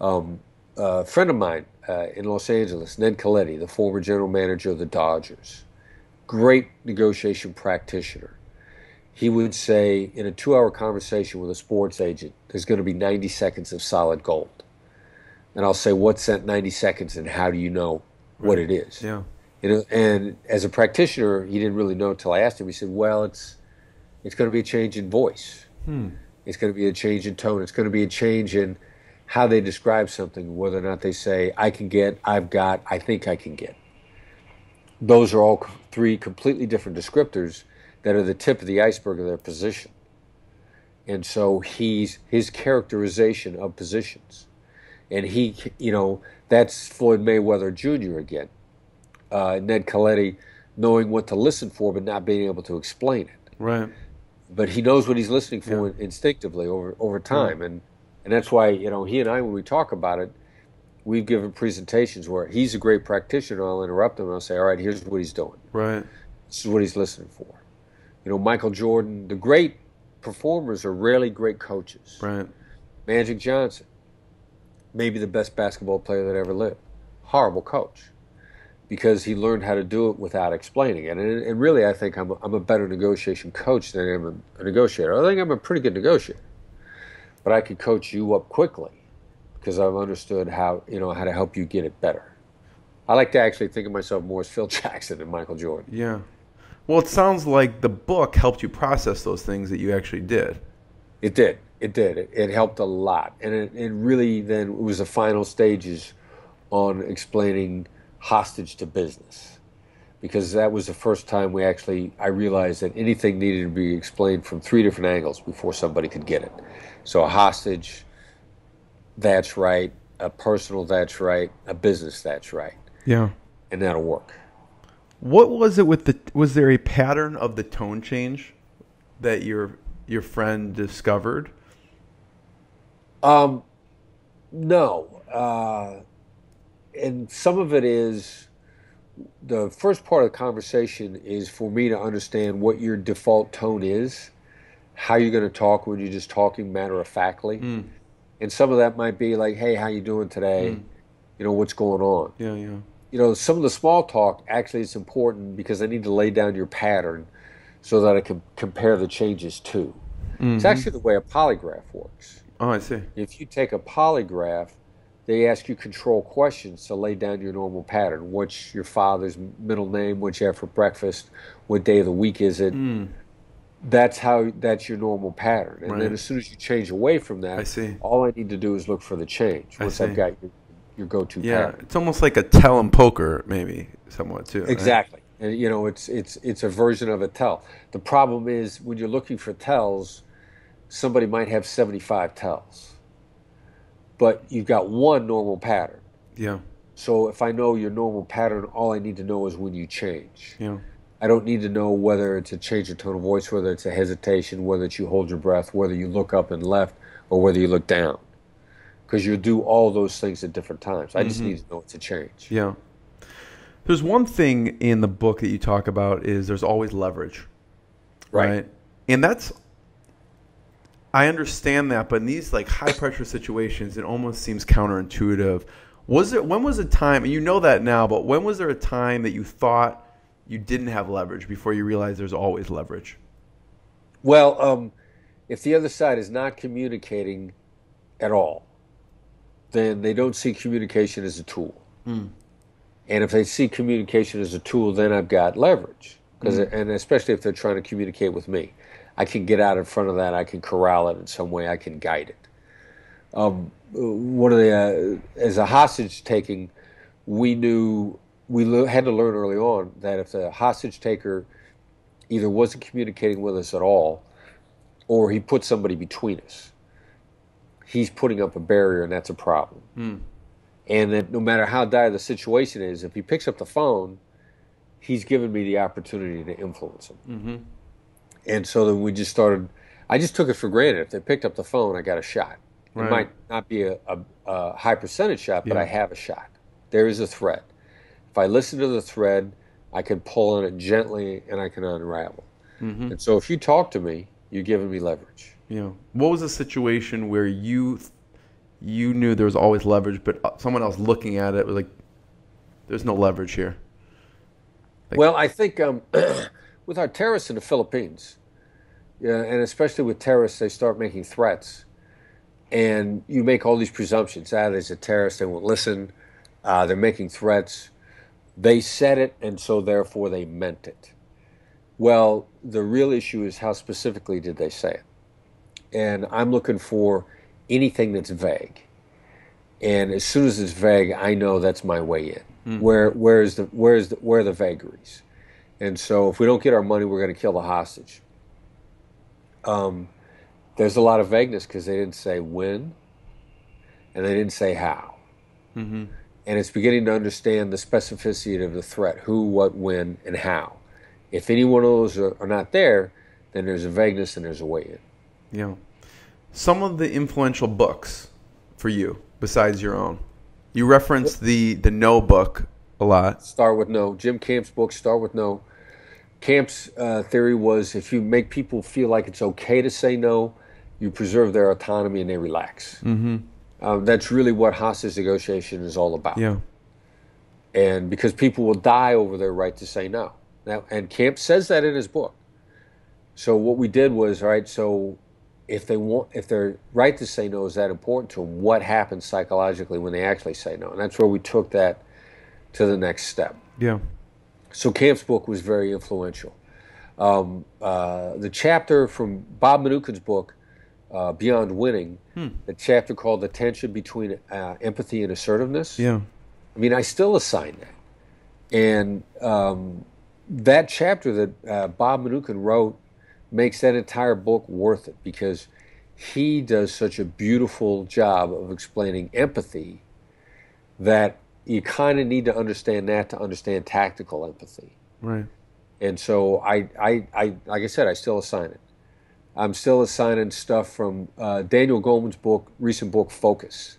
S4: Um, a friend of mine uh, in Los Angeles, Ned Colletti, the former general manager of the Dodgers, great negotiation practitioner. He would say in a two hour conversation with a sports agent, there's going to be 90 seconds of solid gold. And I'll say, What's that 90 seconds and how do you know what it is?
S3: yeah.
S4: You know, and as a practitioner, he didn't really know until I asked him. He said, "Well, it's it's going to be a change in voice. Hmm. It's going to be a change in tone. It's going to be a change in how they describe something. Whether or not they say I can get, I've got, I think I can get. Those are all three completely different descriptors that are the tip of the iceberg of their position. And so he's his characterization of positions, and he, you know, that's Floyd Mayweather Jr. again uh, Ned Colletti knowing what to listen for but not being able to explain it.
S3: Right.
S4: But he knows what he's listening for instinctively over over time, and and that's why you know he and I when we talk about it, we've given presentations where he's a great practitioner. I'll interrupt him and I'll say, "All right, here's what he's doing.
S3: Right.
S4: This is what he's listening for." You know, Michael Jordan, the great performers are rarely great coaches.
S3: Right.
S4: Magic Johnson, maybe the best basketball player that ever lived. Horrible coach because he learned how to do it without explaining it. And, and really, I think I'm a, I'm a better negotiation coach than I am a, a negotiator. I think I'm a pretty good negotiator, but I could coach you up quickly because I've understood how you know how to help you get it better. I like to actually think of myself more as Phil Jackson than Michael Jordan.
S3: Yeah. Well, it sounds like the book helped you process those things that you actually did.
S4: It did. It did. It, it helped a lot, and it, it really then it was the final stages on explaining hostage to business, because that was the first time we actually I realized that anything needed to be explained from three different angles before somebody could get it. So a hostage, that's right. A personal, that's right. A business, that's right,
S3: Yeah.
S4: and that'll work.
S3: What was it with the? Was there a pattern of the tone change that your your friend discovered?
S4: Um, no, uh, and some of it is the first part of the conversation is for me to understand what your default tone is, how you're going to talk when you're just talking matter of factly, and some of that might be like, "Hey, how you doing today? You know, what's going on?"
S3: Yeah, yeah.
S4: You know, some of the small talk actually is important because I need to lay down your pattern so that I can compare the changes too. It's mm-hmm. actually the way a polygraph works.
S3: Oh, I see.
S4: If you take a polygraph, they ask you control questions to lay down your normal pattern. What's your father's middle name? What you have for breakfast? What day of the week is it? Mm. That's how that's your normal pattern. And
S3: Right.
S4: then as soon as you change away from that,
S3: I see.
S4: all I need to do is look for the change. Once. I've got your, your go-to
S3: Yeah,
S4: pattern.
S3: it's almost like a tell 'em poker, maybe somewhat too. right?
S4: Exactly. And you know, it's it's it's a version of a tell. The problem is when you're looking for tells, somebody might have 75 tells. But you've got one normal pattern.
S3: Yeah,
S4: So if I know your normal pattern, all I need to know is when you change.
S3: yeah,
S4: I don't need to know whether it's a change of tone of voice, whether it's a hesitation, whether it's you hold your breath, whether you look up and left, or whether you look down. Because you'll do all those things at different times. I just need to know it's a change.
S3: yeah. There's one thing in the book that you talk about is there's always leverage,
S4: Right.
S3: And that's I understand that, but in these like high pressure situations, it almost seems counterintuitive. Was it when was a time and you know that now, but when was there a time that you thought you didn't have leverage before you realized there's always leverage?
S4: Well, um, if the other side is not communicating at all, then they don't see communication as a tool. And if they see communication as a tool, then I've got leverage. Because, and especially if they're trying to communicate with me, I can get out in front of that. I can corral it in some way. I can guide it. Um, one of the uh, as a hostage taking, we knew we le- had to learn early on that if the hostage taker either wasn't communicating with us at all or he put somebody between us. He's putting up a barrier, and that's a problem. Hmm. And that no matter how dire the situation is, if he picks up the phone, he's given me the opportunity to influence him. Mm-hmm. And so then we just started. I just took it for granted. If they picked up the phone, I got a shot.
S3: Right.
S4: It might not be a, a, a high percentage shot, but
S3: Yeah.
S4: I have a shot. There is a thread. If I listen to the thread, I can pull on it gently and I can unravel. Mm-hmm. And so if you talk to me, you're giving me leverage.
S3: You know, what was a situation where you you knew there was always leverage, but uh, someone else looking at it was like, "There's no leverage here." Like-
S4: Well, I think um, with our terrorists in the Philippines, yeah, and especially with terrorists, they start making threats, and you make all these presumptions. Ah, there's a terrorist; they won't listen. Uh, they're making threats. They said it, and so therefore they meant it. Well, the real issue is how specifically did they say it, and I'm looking for anything that's vague. And as soon as it's vague, I know that's my way in. Where where is the where is the where are the vagaries? And so if we don't get our money, we're going to kill the hostage. Um, there's a lot of vagueness because they didn't say when, and they didn't say how.
S3: Mm-hmm.
S4: And it's beginning to understand the specificity of the threat: who, what, when, and how. If any one of those are, are not there, then there's a vagueness and there's a way in.
S3: You know, some of the influential books for you besides your own. You referenced the the No book a lot.
S4: Start with no. Jim Camp's book, Start with No. Camp's uh, theory was if you make people feel like it's okay to say no, you preserve their autonomy and they relax.
S3: Mm-hmm.
S4: Um, that's really what hostage negotiation is all about.
S3: Yeah.
S4: And because people will die over their right to say no. Now, and Camp says that in his book. So what we did was, all right, so if they want, if their right to say no is that important to them, what happens psychologically when they actually say no? And that's where we took that to the next step.
S3: Yeah.
S4: So Camp's book was very influential. Um, uh, the chapter from Bob Mnookin's book, uh, Beyond Winning, the chapter called "The Tension Between uh, Empathy and Assertiveness."
S3: Yeah.
S4: I mean, I still assign that, and um, that chapter that uh, Bob Mnookin wrote makes that entire book worth it because he does such a beautiful job of explaining empathy that you kind of need to understand that to understand tactical empathy.
S3: Right.
S4: And so I, I, I, like I said, I still assign it. I'm still assigning stuff from uh, Daniel Goleman's book, recent book, Focus,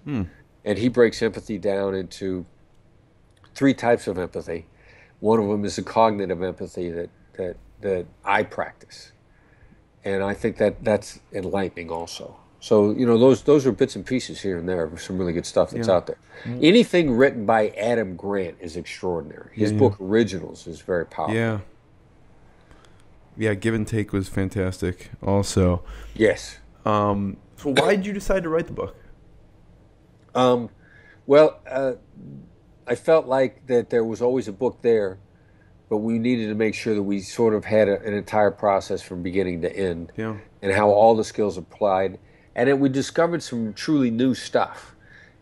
S4: and he breaks empathy down into three types of empathy. One of them is the cognitive empathy that that that I practice, and I think that that's enlightening also. So you know those those are bits and pieces here and there some really good stuff that's
S3: Yeah.
S4: out there. Anything written by Adam Grant is extraordinary. His
S3: Yeah, yeah.
S4: book Originals is very powerful.
S3: Yeah. Yeah, Give and Take was fantastic also.
S4: Yes.
S3: Um, so why did you decide to write the book?
S4: Um, well, uh, I felt like that there was always a book there, but we needed to make sure that we sort of had a, an entire process from beginning to end,
S3: Yeah.
S4: and how all the skills applied, and then we discovered some truly new stuff.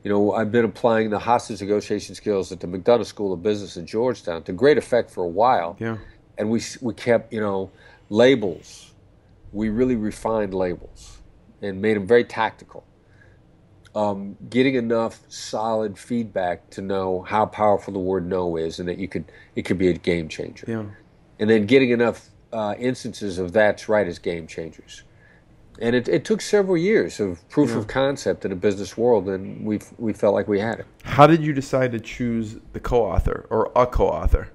S4: You know, I've been applying the hostage negotiation skills at the McDonough School of Business in Georgetown to great effect for a while
S3: Yeah.
S4: and we we kept you know labels. We really refined labels and made them very tactical. Um, getting enough solid feedback to know how powerful the word "no" is, and that you could it could be a game changer.
S3: Yeah.
S4: And then getting enough uh, instances of "that's right" as game changers. And it, it took several years of proof of concept in a business world, and we we felt like we had it.
S3: How did you decide to choose the co-author or a co-author?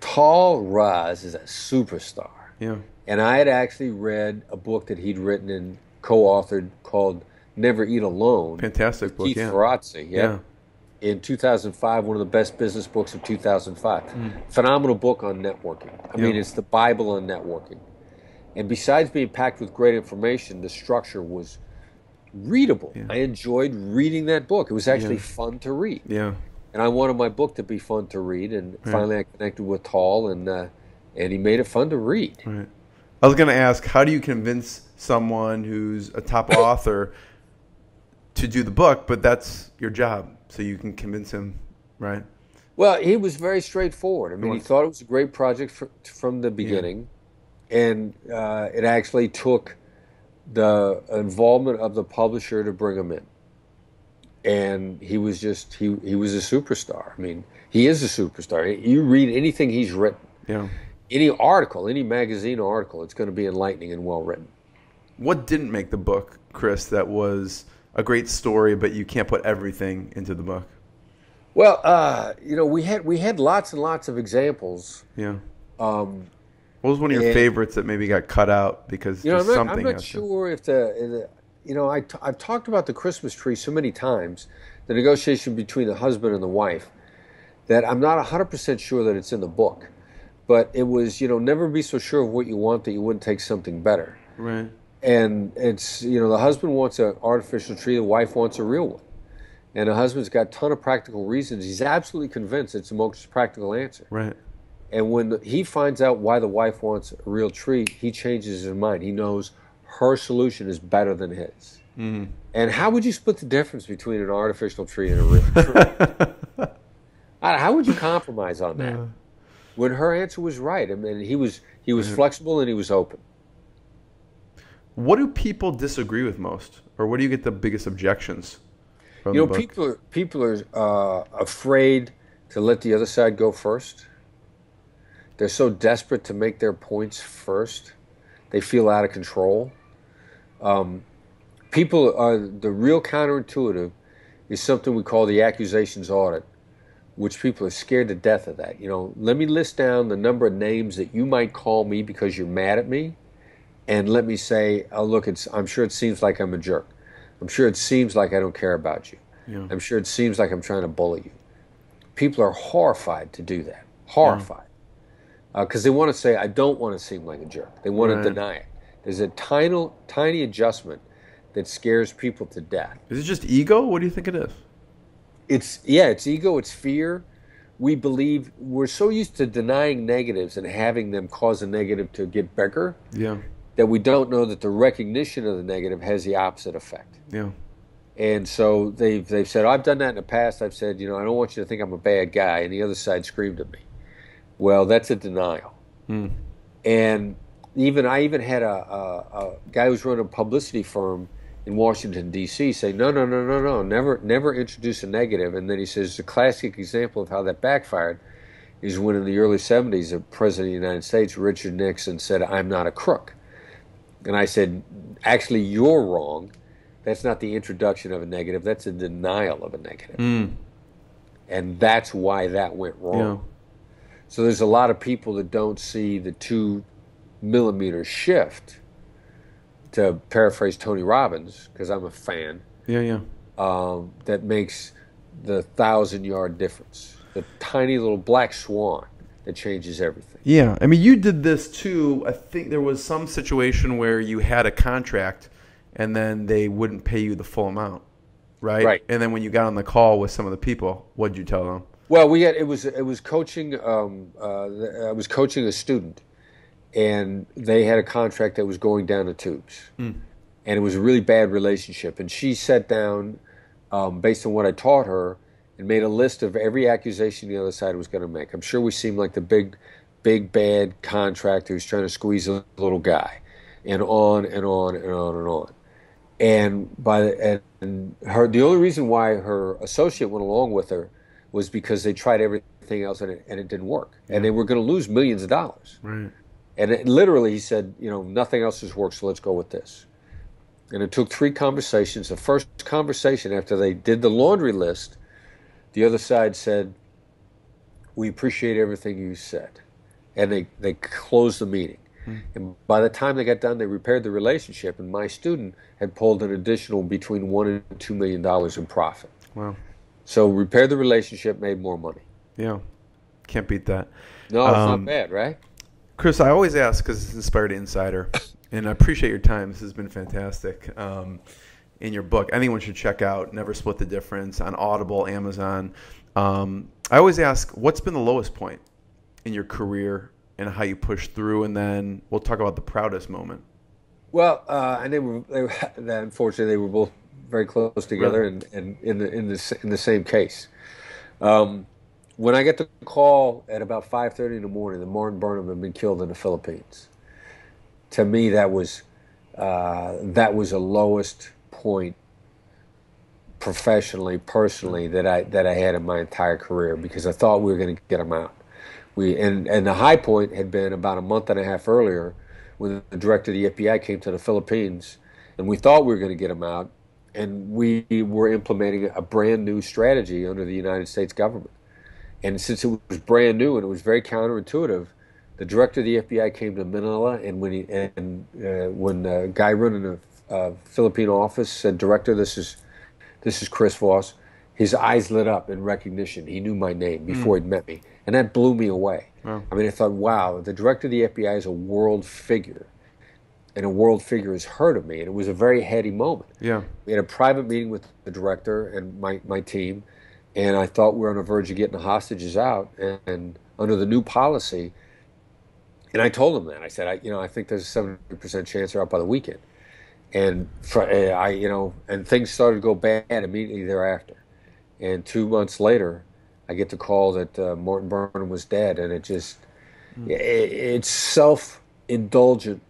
S4: Tahl Raz is a superstar.
S3: Yeah.
S4: And I had actually read a book that he'd written and co-authored called "Never Eat Alone."
S3: Fantastic book.
S4: Keith
S3: yeah.
S4: Ferrazzi, yeah.
S3: Yeah.
S4: In 2005, one of the best business books of 2005. Phenomenal book on networking. I mean. It's the Bible on networking. And besides being packed with great information, the structure was readable.
S3: Yeah.
S4: I enjoyed reading that book. It was actually fun to read.
S3: Yeah.
S4: And I wanted my book to be fun to read. And finally, I connected with Tahl, and uh, and he made it fun to read.
S3: Right. I was going to ask, how do you convince someone who's a top author to do the book? But that's your job, so you can convince him, right?
S4: Well, he was very straightforward. I mean, he thought it was a great project fr- from the beginning, and uh, it actually took the involvement of the publisher to bring him in. And he was just he he was a superstar. I mean, he is a superstar. You read anything he's written,
S3: Yeah.
S4: any article, any magazine article, it's going to be enlightening and well written.
S3: What didn't make the book, Chris? That was a great story, but you can't put everything into the book.
S4: Well, uh, you know, we had we had lots and lots of examples.
S3: Yeah.
S4: Um,
S3: What was one of your favorites that maybe got cut out because
S4: You know, I'm not, I'm not
S3: got to-
S4: sure if the, the you know, I t- I've talked about the Christmas tree so many times, the negotiation between the husband and the wife, that I'm not 100% sure that it's in the book. But it was, you know, never be so sure of what you want that you wouldn't take something better.
S3: Right.
S4: And it's, you know, the husband wants an artificial tree, the wife wants a real one. And the husband's got a ton of practical reasons. He's absolutely convinced it's the most practical answer.
S3: Right.
S4: And when he finds out why the wife wants a real tree, he changes his mind. He knows her solution is better than his. And how would you split the difference between an artificial tree and a real tree? Uh, how would you compromise on that? When her answer was right, I mean, he was he was flexible and he was open.
S3: What do people disagree with most, or what do you get the biggest objections?
S4: You know, people are people are uh, afraid to let the other side go first. They're so desperate to make their points first. They feel out of control. Um, people are the real counterintuitive is something we call the accusations audit, which people are scared to death of that. You know, let me list down the number of names that you might call me because you're mad at me, and let me say, oh look, it's I'm sure it seems like I'm a jerk. I'm sure it seems like I don't care about you.
S3: Yeah.
S4: I'm sure it seems like I'm trying to bully you. People are horrified to do that. Horrified. Because uh, they want to say, I don't want to seem like a jerk. They want
S3: Right.
S4: to deny it. There's a tiny, tiny adjustment that scares people to death.
S3: Is it just ego? What do you think it is?
S4: It's, yeah, it's ego, it's fear. we believe we're so used to denying negatives and having them cause a negative to get bigger
S3: Yeah.
S4: That we don't know that the recognition of the negative has the opposite effect.
S3: Yeah.
S4: And so they've they've said, I've done that in the past. I've said, you know, I don't want you to think I'm a bad guy. And the other side screamed at me. Well, that's a denial. Hmm. And even I even had a, a, a guy who's running a publicity firm in Washington D.C. say, no, no, no, no, no, never never introduce a negative. And then he says the classic example of how that backfired is when in the early 70s, the president of the United States, Richard Nixon, said, I'm not a crook. And I said, actually, you're wrong. That's not the introduction of a negative. That's a denial of a negative. And that's why that went wrong.
S3: Yeah.
S4: So there's a lot of people that don't see the two millimeter shift, to paraphrase Tony Robbins, because I'm a fan,
S3: Yeah. Yeah.
S4: um, that makes the thousand yard difference. The tiny little black swan that changes everything.
S3: Yeah, I mean, you did this too. I think there was some situation where you had a contract, and then they wouldn't pay you the full amount, right?
S4: Right.
S3: And then when you got on the call with some of the people, what'd you tell them?
S4: Well, we had it was it was coaching. Um, uh, I was coaching a student, and they had a contract that was going down the tubes, and it was a really bad relationship. And she sat down, um, based on what I taught her, and made a list of every accusation the other side was going to make. I'm sure we seemed like the big, big bad contractor who's trying to squeeze a little guy, and on and on and on and on. And by the, and, her the only reason why her associate went along with her was because they tried everything else and it, and it didn't work, and they were going to lose millions of dollars.
S3: Right.
S4: And it, literally, he said, you know, nothing else has worked, so let's go with this. And it took three conversations. The first conversation, after they did the laundry list, the other side said, "We appreciate everything you said," and they they closed the meeting. And by the time they got done, they repaired the relationship, and my student had pulled an additional between one and two million dollars in profit.
S3: Wow.
S4: So repair the relationship, made more money.
S3: Yeah. Can't beat that.
S4: No, it's
S3: Um,
S4: not bad, right?
S3: Chris, I always ask because it's Inspired Insider, and I appreciate your time. This has been fantastic. Um, in your book, anyone should check out Never Split the Difference on Audible, Amazon. Um, I always ask, what's been the lowest point in your career and how you push through, and then we'll talk about the proudest moment.
S4: Well, uh, and they were, they were that unfortunately they were both very close together and, and in the in the in the same case. Um, when I get the call at about five thirty in the morning that Martin Burnham had been killed in the Philippines, to me that was uh, that was the lowest point professionally, personally that I that I had in my entire career because I thought we were going to get him out. We and and the high point had been about a month and a half earlier when the director of the FBI came to the Philippines, and we thought we were going to get him out, and we were implementing a brand new strategy under the United States government. And since it was brand new and it was very counterintuitive, the director of the FBI came to Manila, and when he and uh, when the guy running the uh, Philippine office said, "Director, this is this is Chris Voss," his eyes lit up in recognition. He knew my name before he'd met me, and that blew me away. I mean, I thought, "Wow, the director of the FBI is a world figure." And a world figure has heard of me, and it was a very heady moment.
S3: Yeah.
S4: We had a private meeting with the director and my, my team, and I thought we were on the verge of getting the hostages out. And, and under the new policy, and I told him that I said, I, you know, I think there's a seventy percent chance they're out by the weekend. And fr- uh, I, you know, and things started to go bad immediately thereafter. And two months later, I get the call that uh, Martin Burnham was dead, and it just, i it's self-indulgent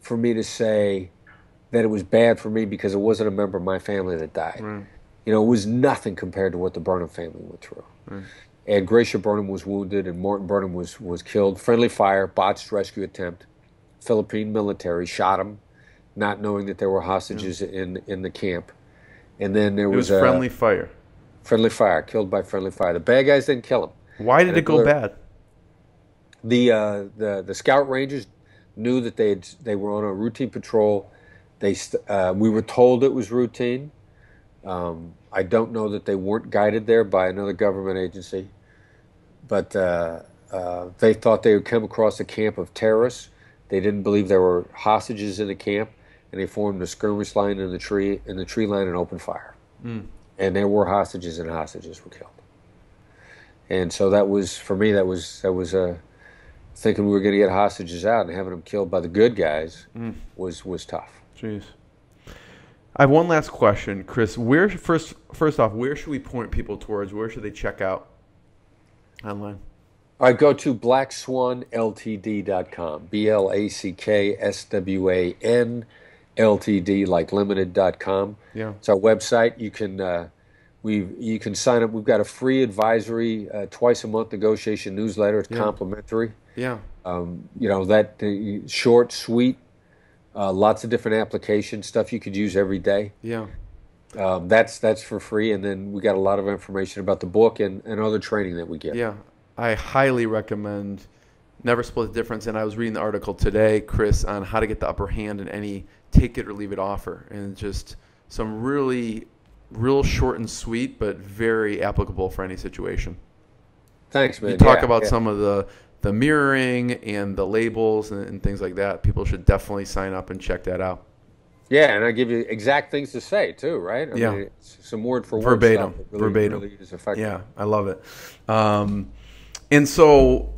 S4: for me to say that it was bad for me because it wasn't a member of my family that died. You know, it was nothing compared to what the Burnham family went through. And Gracia Burnham was wounded, and Martin Burnham was was killed. Friendly fire, botched rescue attempt. Philippine military shot him, not knowing that there were hostages in in the camp. And then there
S3: It was
S4: was, a
S3: friendly fire.
S4: friendly fire, killed by friendly fire. The bad guys didn't kill him.
S3: Why did
S4: And
S3: it go bad?
S4: the uh, the the scout rangers knew that they they were on a routine patrol. They st- uh, we were told it was routine. Um, I don't know that they weren't guided there by another government agency, but uh, uh, they thought they would come across a camp of terrorists. They didn't believe there were hostages in the camp, and they formed a skirmish line in the tree in the tree line and opened fire. And there were hostages, and hostages were killed. and so that was for me. That was that was uh, thinking we were going to get hostages out and having them killed by the good guys was was tough.
S3: Jeez. I have one last question, Chris. Where first first off, where should we point people towards? Where should they check out online?
S4: All right, go to blackswanltd.com. B L A C K S W A N Ltd, like limited.com.
S3: Yeah.
S4: It's our website. You can. Uh, we you can sign up. We've got a free advisory uh, twice a month negotiation newsletter. It's complimentary.
S3: Yeah.
S4: Um, you know that uh, short, sweet, uh, lots of different applications, stuff you could use every day.
S3: Yeah.
S4: Um, that's that's for free, and then we got a lot of information about the book and, and other training that we get.
S3: Yeah. I highly recommend Never Split the Difference. And I was reading the article today, Chris, on how to get the upper hand in any take it or leave it offer. And just some really, real short and sweet, but very applicable for any situation.
S4: Thanks, man.
S3: You talk
S4: Yeah,
S3: about
S4: yeah.
S3: some of the the mirroring and the labels and, and things like that. People should definitely sign up and check that out.
S4: Yeah, and I give you exact things to say too, right? I
S3: Yeah.
S4: mean, some word for word
S3: Verbatim,
S4: stuff really,
S3: verbatim.
S4: really is effective.
S3: Yeah, I love it. Um, and so,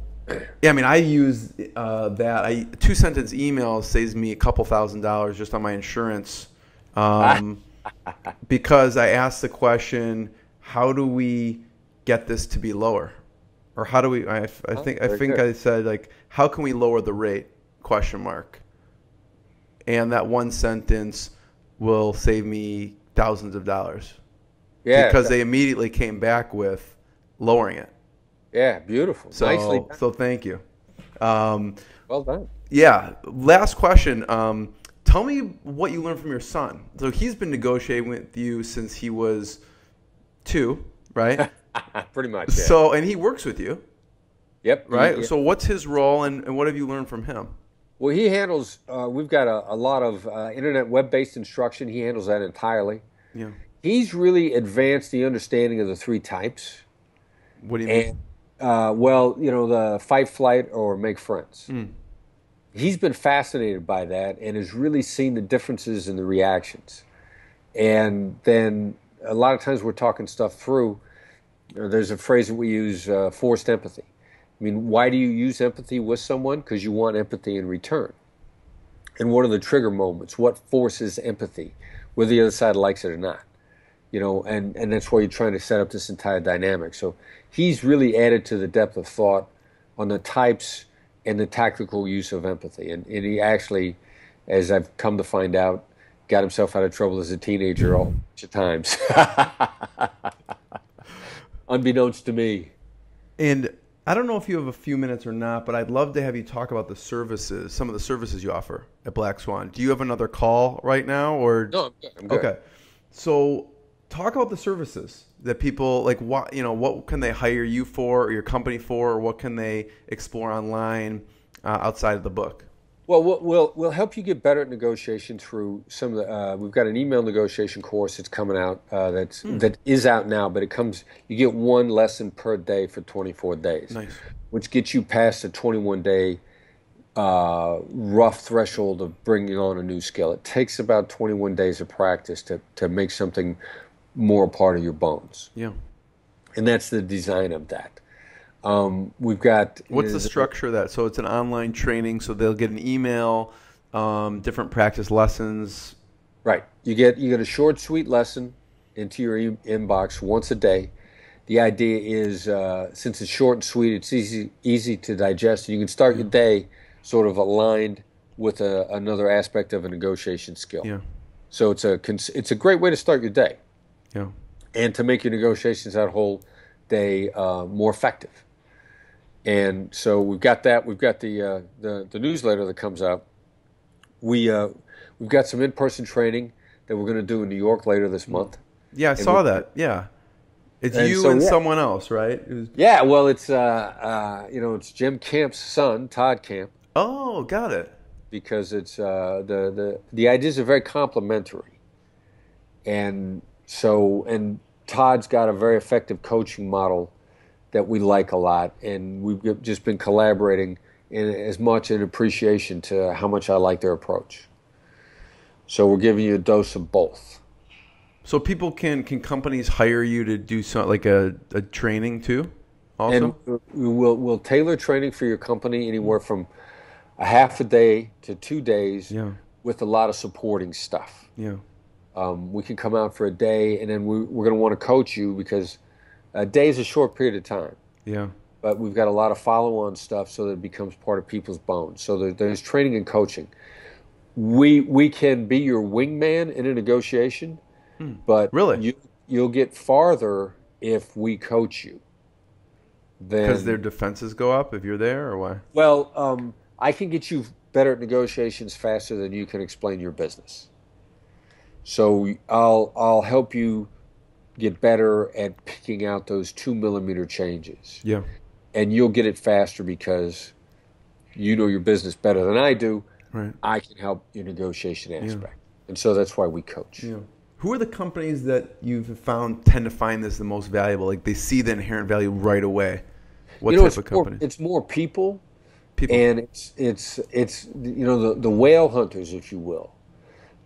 S3: yeah, I mean, I use uh, that. I two sentence email saves me a couple thousand dollars just on my insurance, um, because I asked the question, "How do we get this to be lower?" Or how do we? I, I think I think
S4: good.
S3: I said like, "How can we lower the rate?" Question mark. And that one sentence will save me thousands of dollars
S4: yeah,
S3: because they immediately came back with lowering it.
S4: Yeah, beautiful,
S3: So,
S4: nicely done.
S3: so thank you. Um,
S4: well done.
S3: yeah. Last question. Um, tell me what you learned from your son. So he's been negotiating with you since he was two, right?
S4: Pretty much. Yeah.
S3: So, and he works with you,
S4: yep.
S3: right?
S4: Yeah.
S3: So, what's his role, and, and what have you learned from him?
S4: Well, he handles. Uh, we've got a, a lot of uh, internet web-based instruction. He handles that entirely.
S3: Yeah.
S4: He's really advanced the understanding of the three types.
S3: What do you mean?
S4: Uh, well, you know, the fight, flight, or make friends. He's been fascinated by that and has really seen the differences in the reactions. And then a lot of times we're talking stuff through. There's a phrase that we use: uh, forced empathy. I mean, why do you use empathy with someone? Because you want empathy in return. And what are the trigger moments? What forces empathy, whether the other side likes it or not? You know, and, and that's why you're trying to set up this entire dynamic. So he's really added to the depth of thought on the types and the tactical use of empathy. And, and he actually, as I've come to find out, got himself out of trouble as a teenager all bunch of times. Unbeknownst to me.
S3: And I don't know if you have a few minutes or not, but I'd love to have you talk about the services, some of the services you offer at Black Swan. Do you have another call right now, or
S4: No, I'm good. I'm good.
S3: okay? So, talk about the services that people like. What you know, what can they hire you for, or your company for, or what can they explore online uh, outside of the book?
S4: Well, we'll we'll we'll help you get better at negotiation through some of the. Uh, we've got an email negotiation course that's coming out. Uh, that's that is out now, but it comes. You get one lesson per day for 24 days,
S3: Nice.
S4: which gets you past the 21 day uh, rough threshold of bringing on a new skill. It takes about 21 days of practice to to make something more part of your bones,
S3: Yeah.
S4: and that's the design of that. Um, we've got
S3: What's the
S4: uh,
S3: structure of that? So it's an online training, so they'll get an email, um, different practice lessons.
S4: Right. You get you get a short, sweet lesson into your e- inbox once a day. The idea is, uh, since it's short and sweet, it's easy easy to digest. You can start your day sort of aligned with a, another aspect of a negotiation skill.
S3: Yeah.
S4: So it's a it's a great way to start your day
S3: Yeah.
S4: and to make your negotiations that whole day uh, more effective. And so we've got that. We've got the uh, the, the newsletter that comes out. We uh, we've got some in person training that we're going to do in New York later this month.
S3: Yeah, I saw that. Yeah. It's
S4: And
S3: you
S4: so,
S3: and
S4: yeah.
S3: someone else, right? Was-
S4: Yeah, well, it's uh, uh, you know it's Jim Camp's son, Todd Camp,
S3: oh, got it.
S4: because it's uh, the the the ideas are very complementary, and so and Todd's got a very effective coaching model that we like a lot, and we've just been collaborating in as much in appreciation to how much I like their approach. So we're giving you a dose of both.
S3: So people can can companies hire you to do some like a, a training too? Also,
S4: And we will we'll tailor training for your company anywhere from a half a day to two days
S3: Yeah.
S4: with a lot of supporting stuff.
S3: yeah,
S4: Um, we can come out for a day and then we, we're going to want to coach you because a day is a short period of time.
S3: yeah,
S4: But we've got a lot of follow on stuff so that it becomes part of people's bones. So there, there's training and coaching. We, we can be your wingman in a negotiation, but
S3: Hmm. Really?
S4: you, you'll get farther if we coach you.
S3: because their defenses go up if you're there, or why?
S4: Well, um, I can get you better at negotiations faster than you can explain your business. So I'll I'll help you get better at picking out those two millimeter changes,
S3: Yeah,
S4: and you'll get it faster because you know your business better than I do.
S3: right.
S4: I can help your negotiation aspect, and so that's why we coach.
S3: Yeah. Who are the companies that you've found tend to find this the most valuable? Like they see the inherent value right away. What
S4: you know,
S3: type of
S4: more,
S3: company?
S4: it's more people
S3: People.
S4: and it's it's it's you know the the whale hunters, if you will,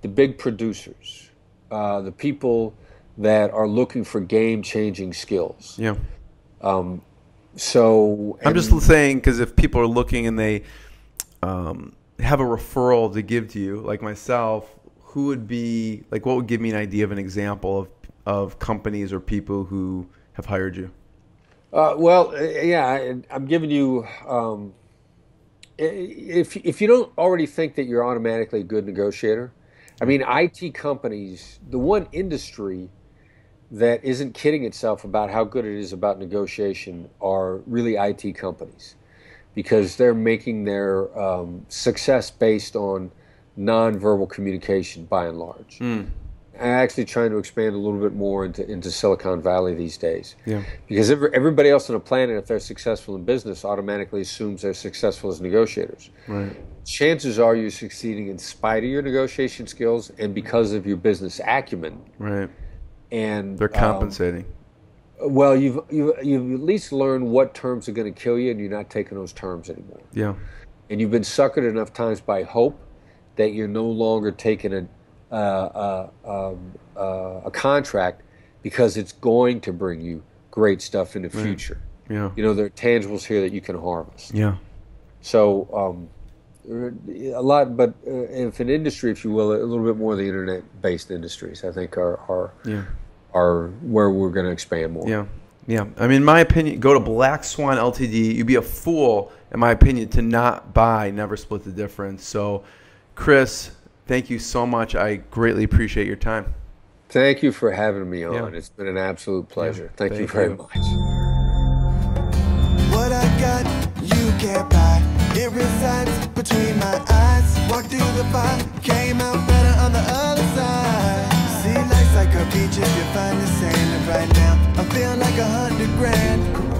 S4: the big producers, uh, the people that are looking for game changing skills.
S3: yeah.
S4: So
S3: I'm just saying because if people are looking and they um, have a referral to give to you, like myself, who would be like what would give me an idea of an example of of companies or people who have hired you?
S4: Uh, well, uh, yeah, I, I'm giving you. Um, if if you don't already think that you're automatically a good negotiator, I mean, IT companies, the one industry that isn't kidding itself about how good it is about negotiation are really IT companies, because they're making their um, success based on nonverbal communication by and large. I'm actually trying to expand a little bit more into, into Silicon Valley these days
S3: Yeah.
S4: because every, everybody else on the planet, if they're successful in business, automatically assumes they're successful as negotiators.
S3: Right.
S4: Chances are you're succeeding in spite of your negotiation skills and because of your business acumen.
S3: Right.
S4: And
S3: They're
S4: um,
S3: compensating.
S4: well, you've, you've you've at least learned what terms are going to kill you, and you're not taking those terms anymore.
S3: yeah.
S4: And you've been suckered enough times by hope that you're no longer taking a uh, uh, um, uh, a contract because it's going to bring you great stuff in the future.
S3: Yeah.
S4: You know, there are tangibles here that you can harvest.
S3: Yeah.
S4: So, um, a lot, but uh, if an industry, if you will, a little bit more of the internet-based industries, I think are are
S3: Yeah.
S4: are where we're going to expand more.
S3: Yeah. Yeah. I mean, in my opinion, go to Black Swan Ltd. You'd be a fool, in my opinion, to not buy Never Split the Difference. So, Chris, thank you so much. I greatly appreciate your time.
S4: Thank you for having me on.
S3: Yeah.
S4: It's been an absolute pleasure. Thank, you very
S3: you.
S4: much.
S1: It resides between my eyes. Walked through the fire, came out better on the other side. See, life's like a beach if you find the sand. And right now, I feel like a hundred grand.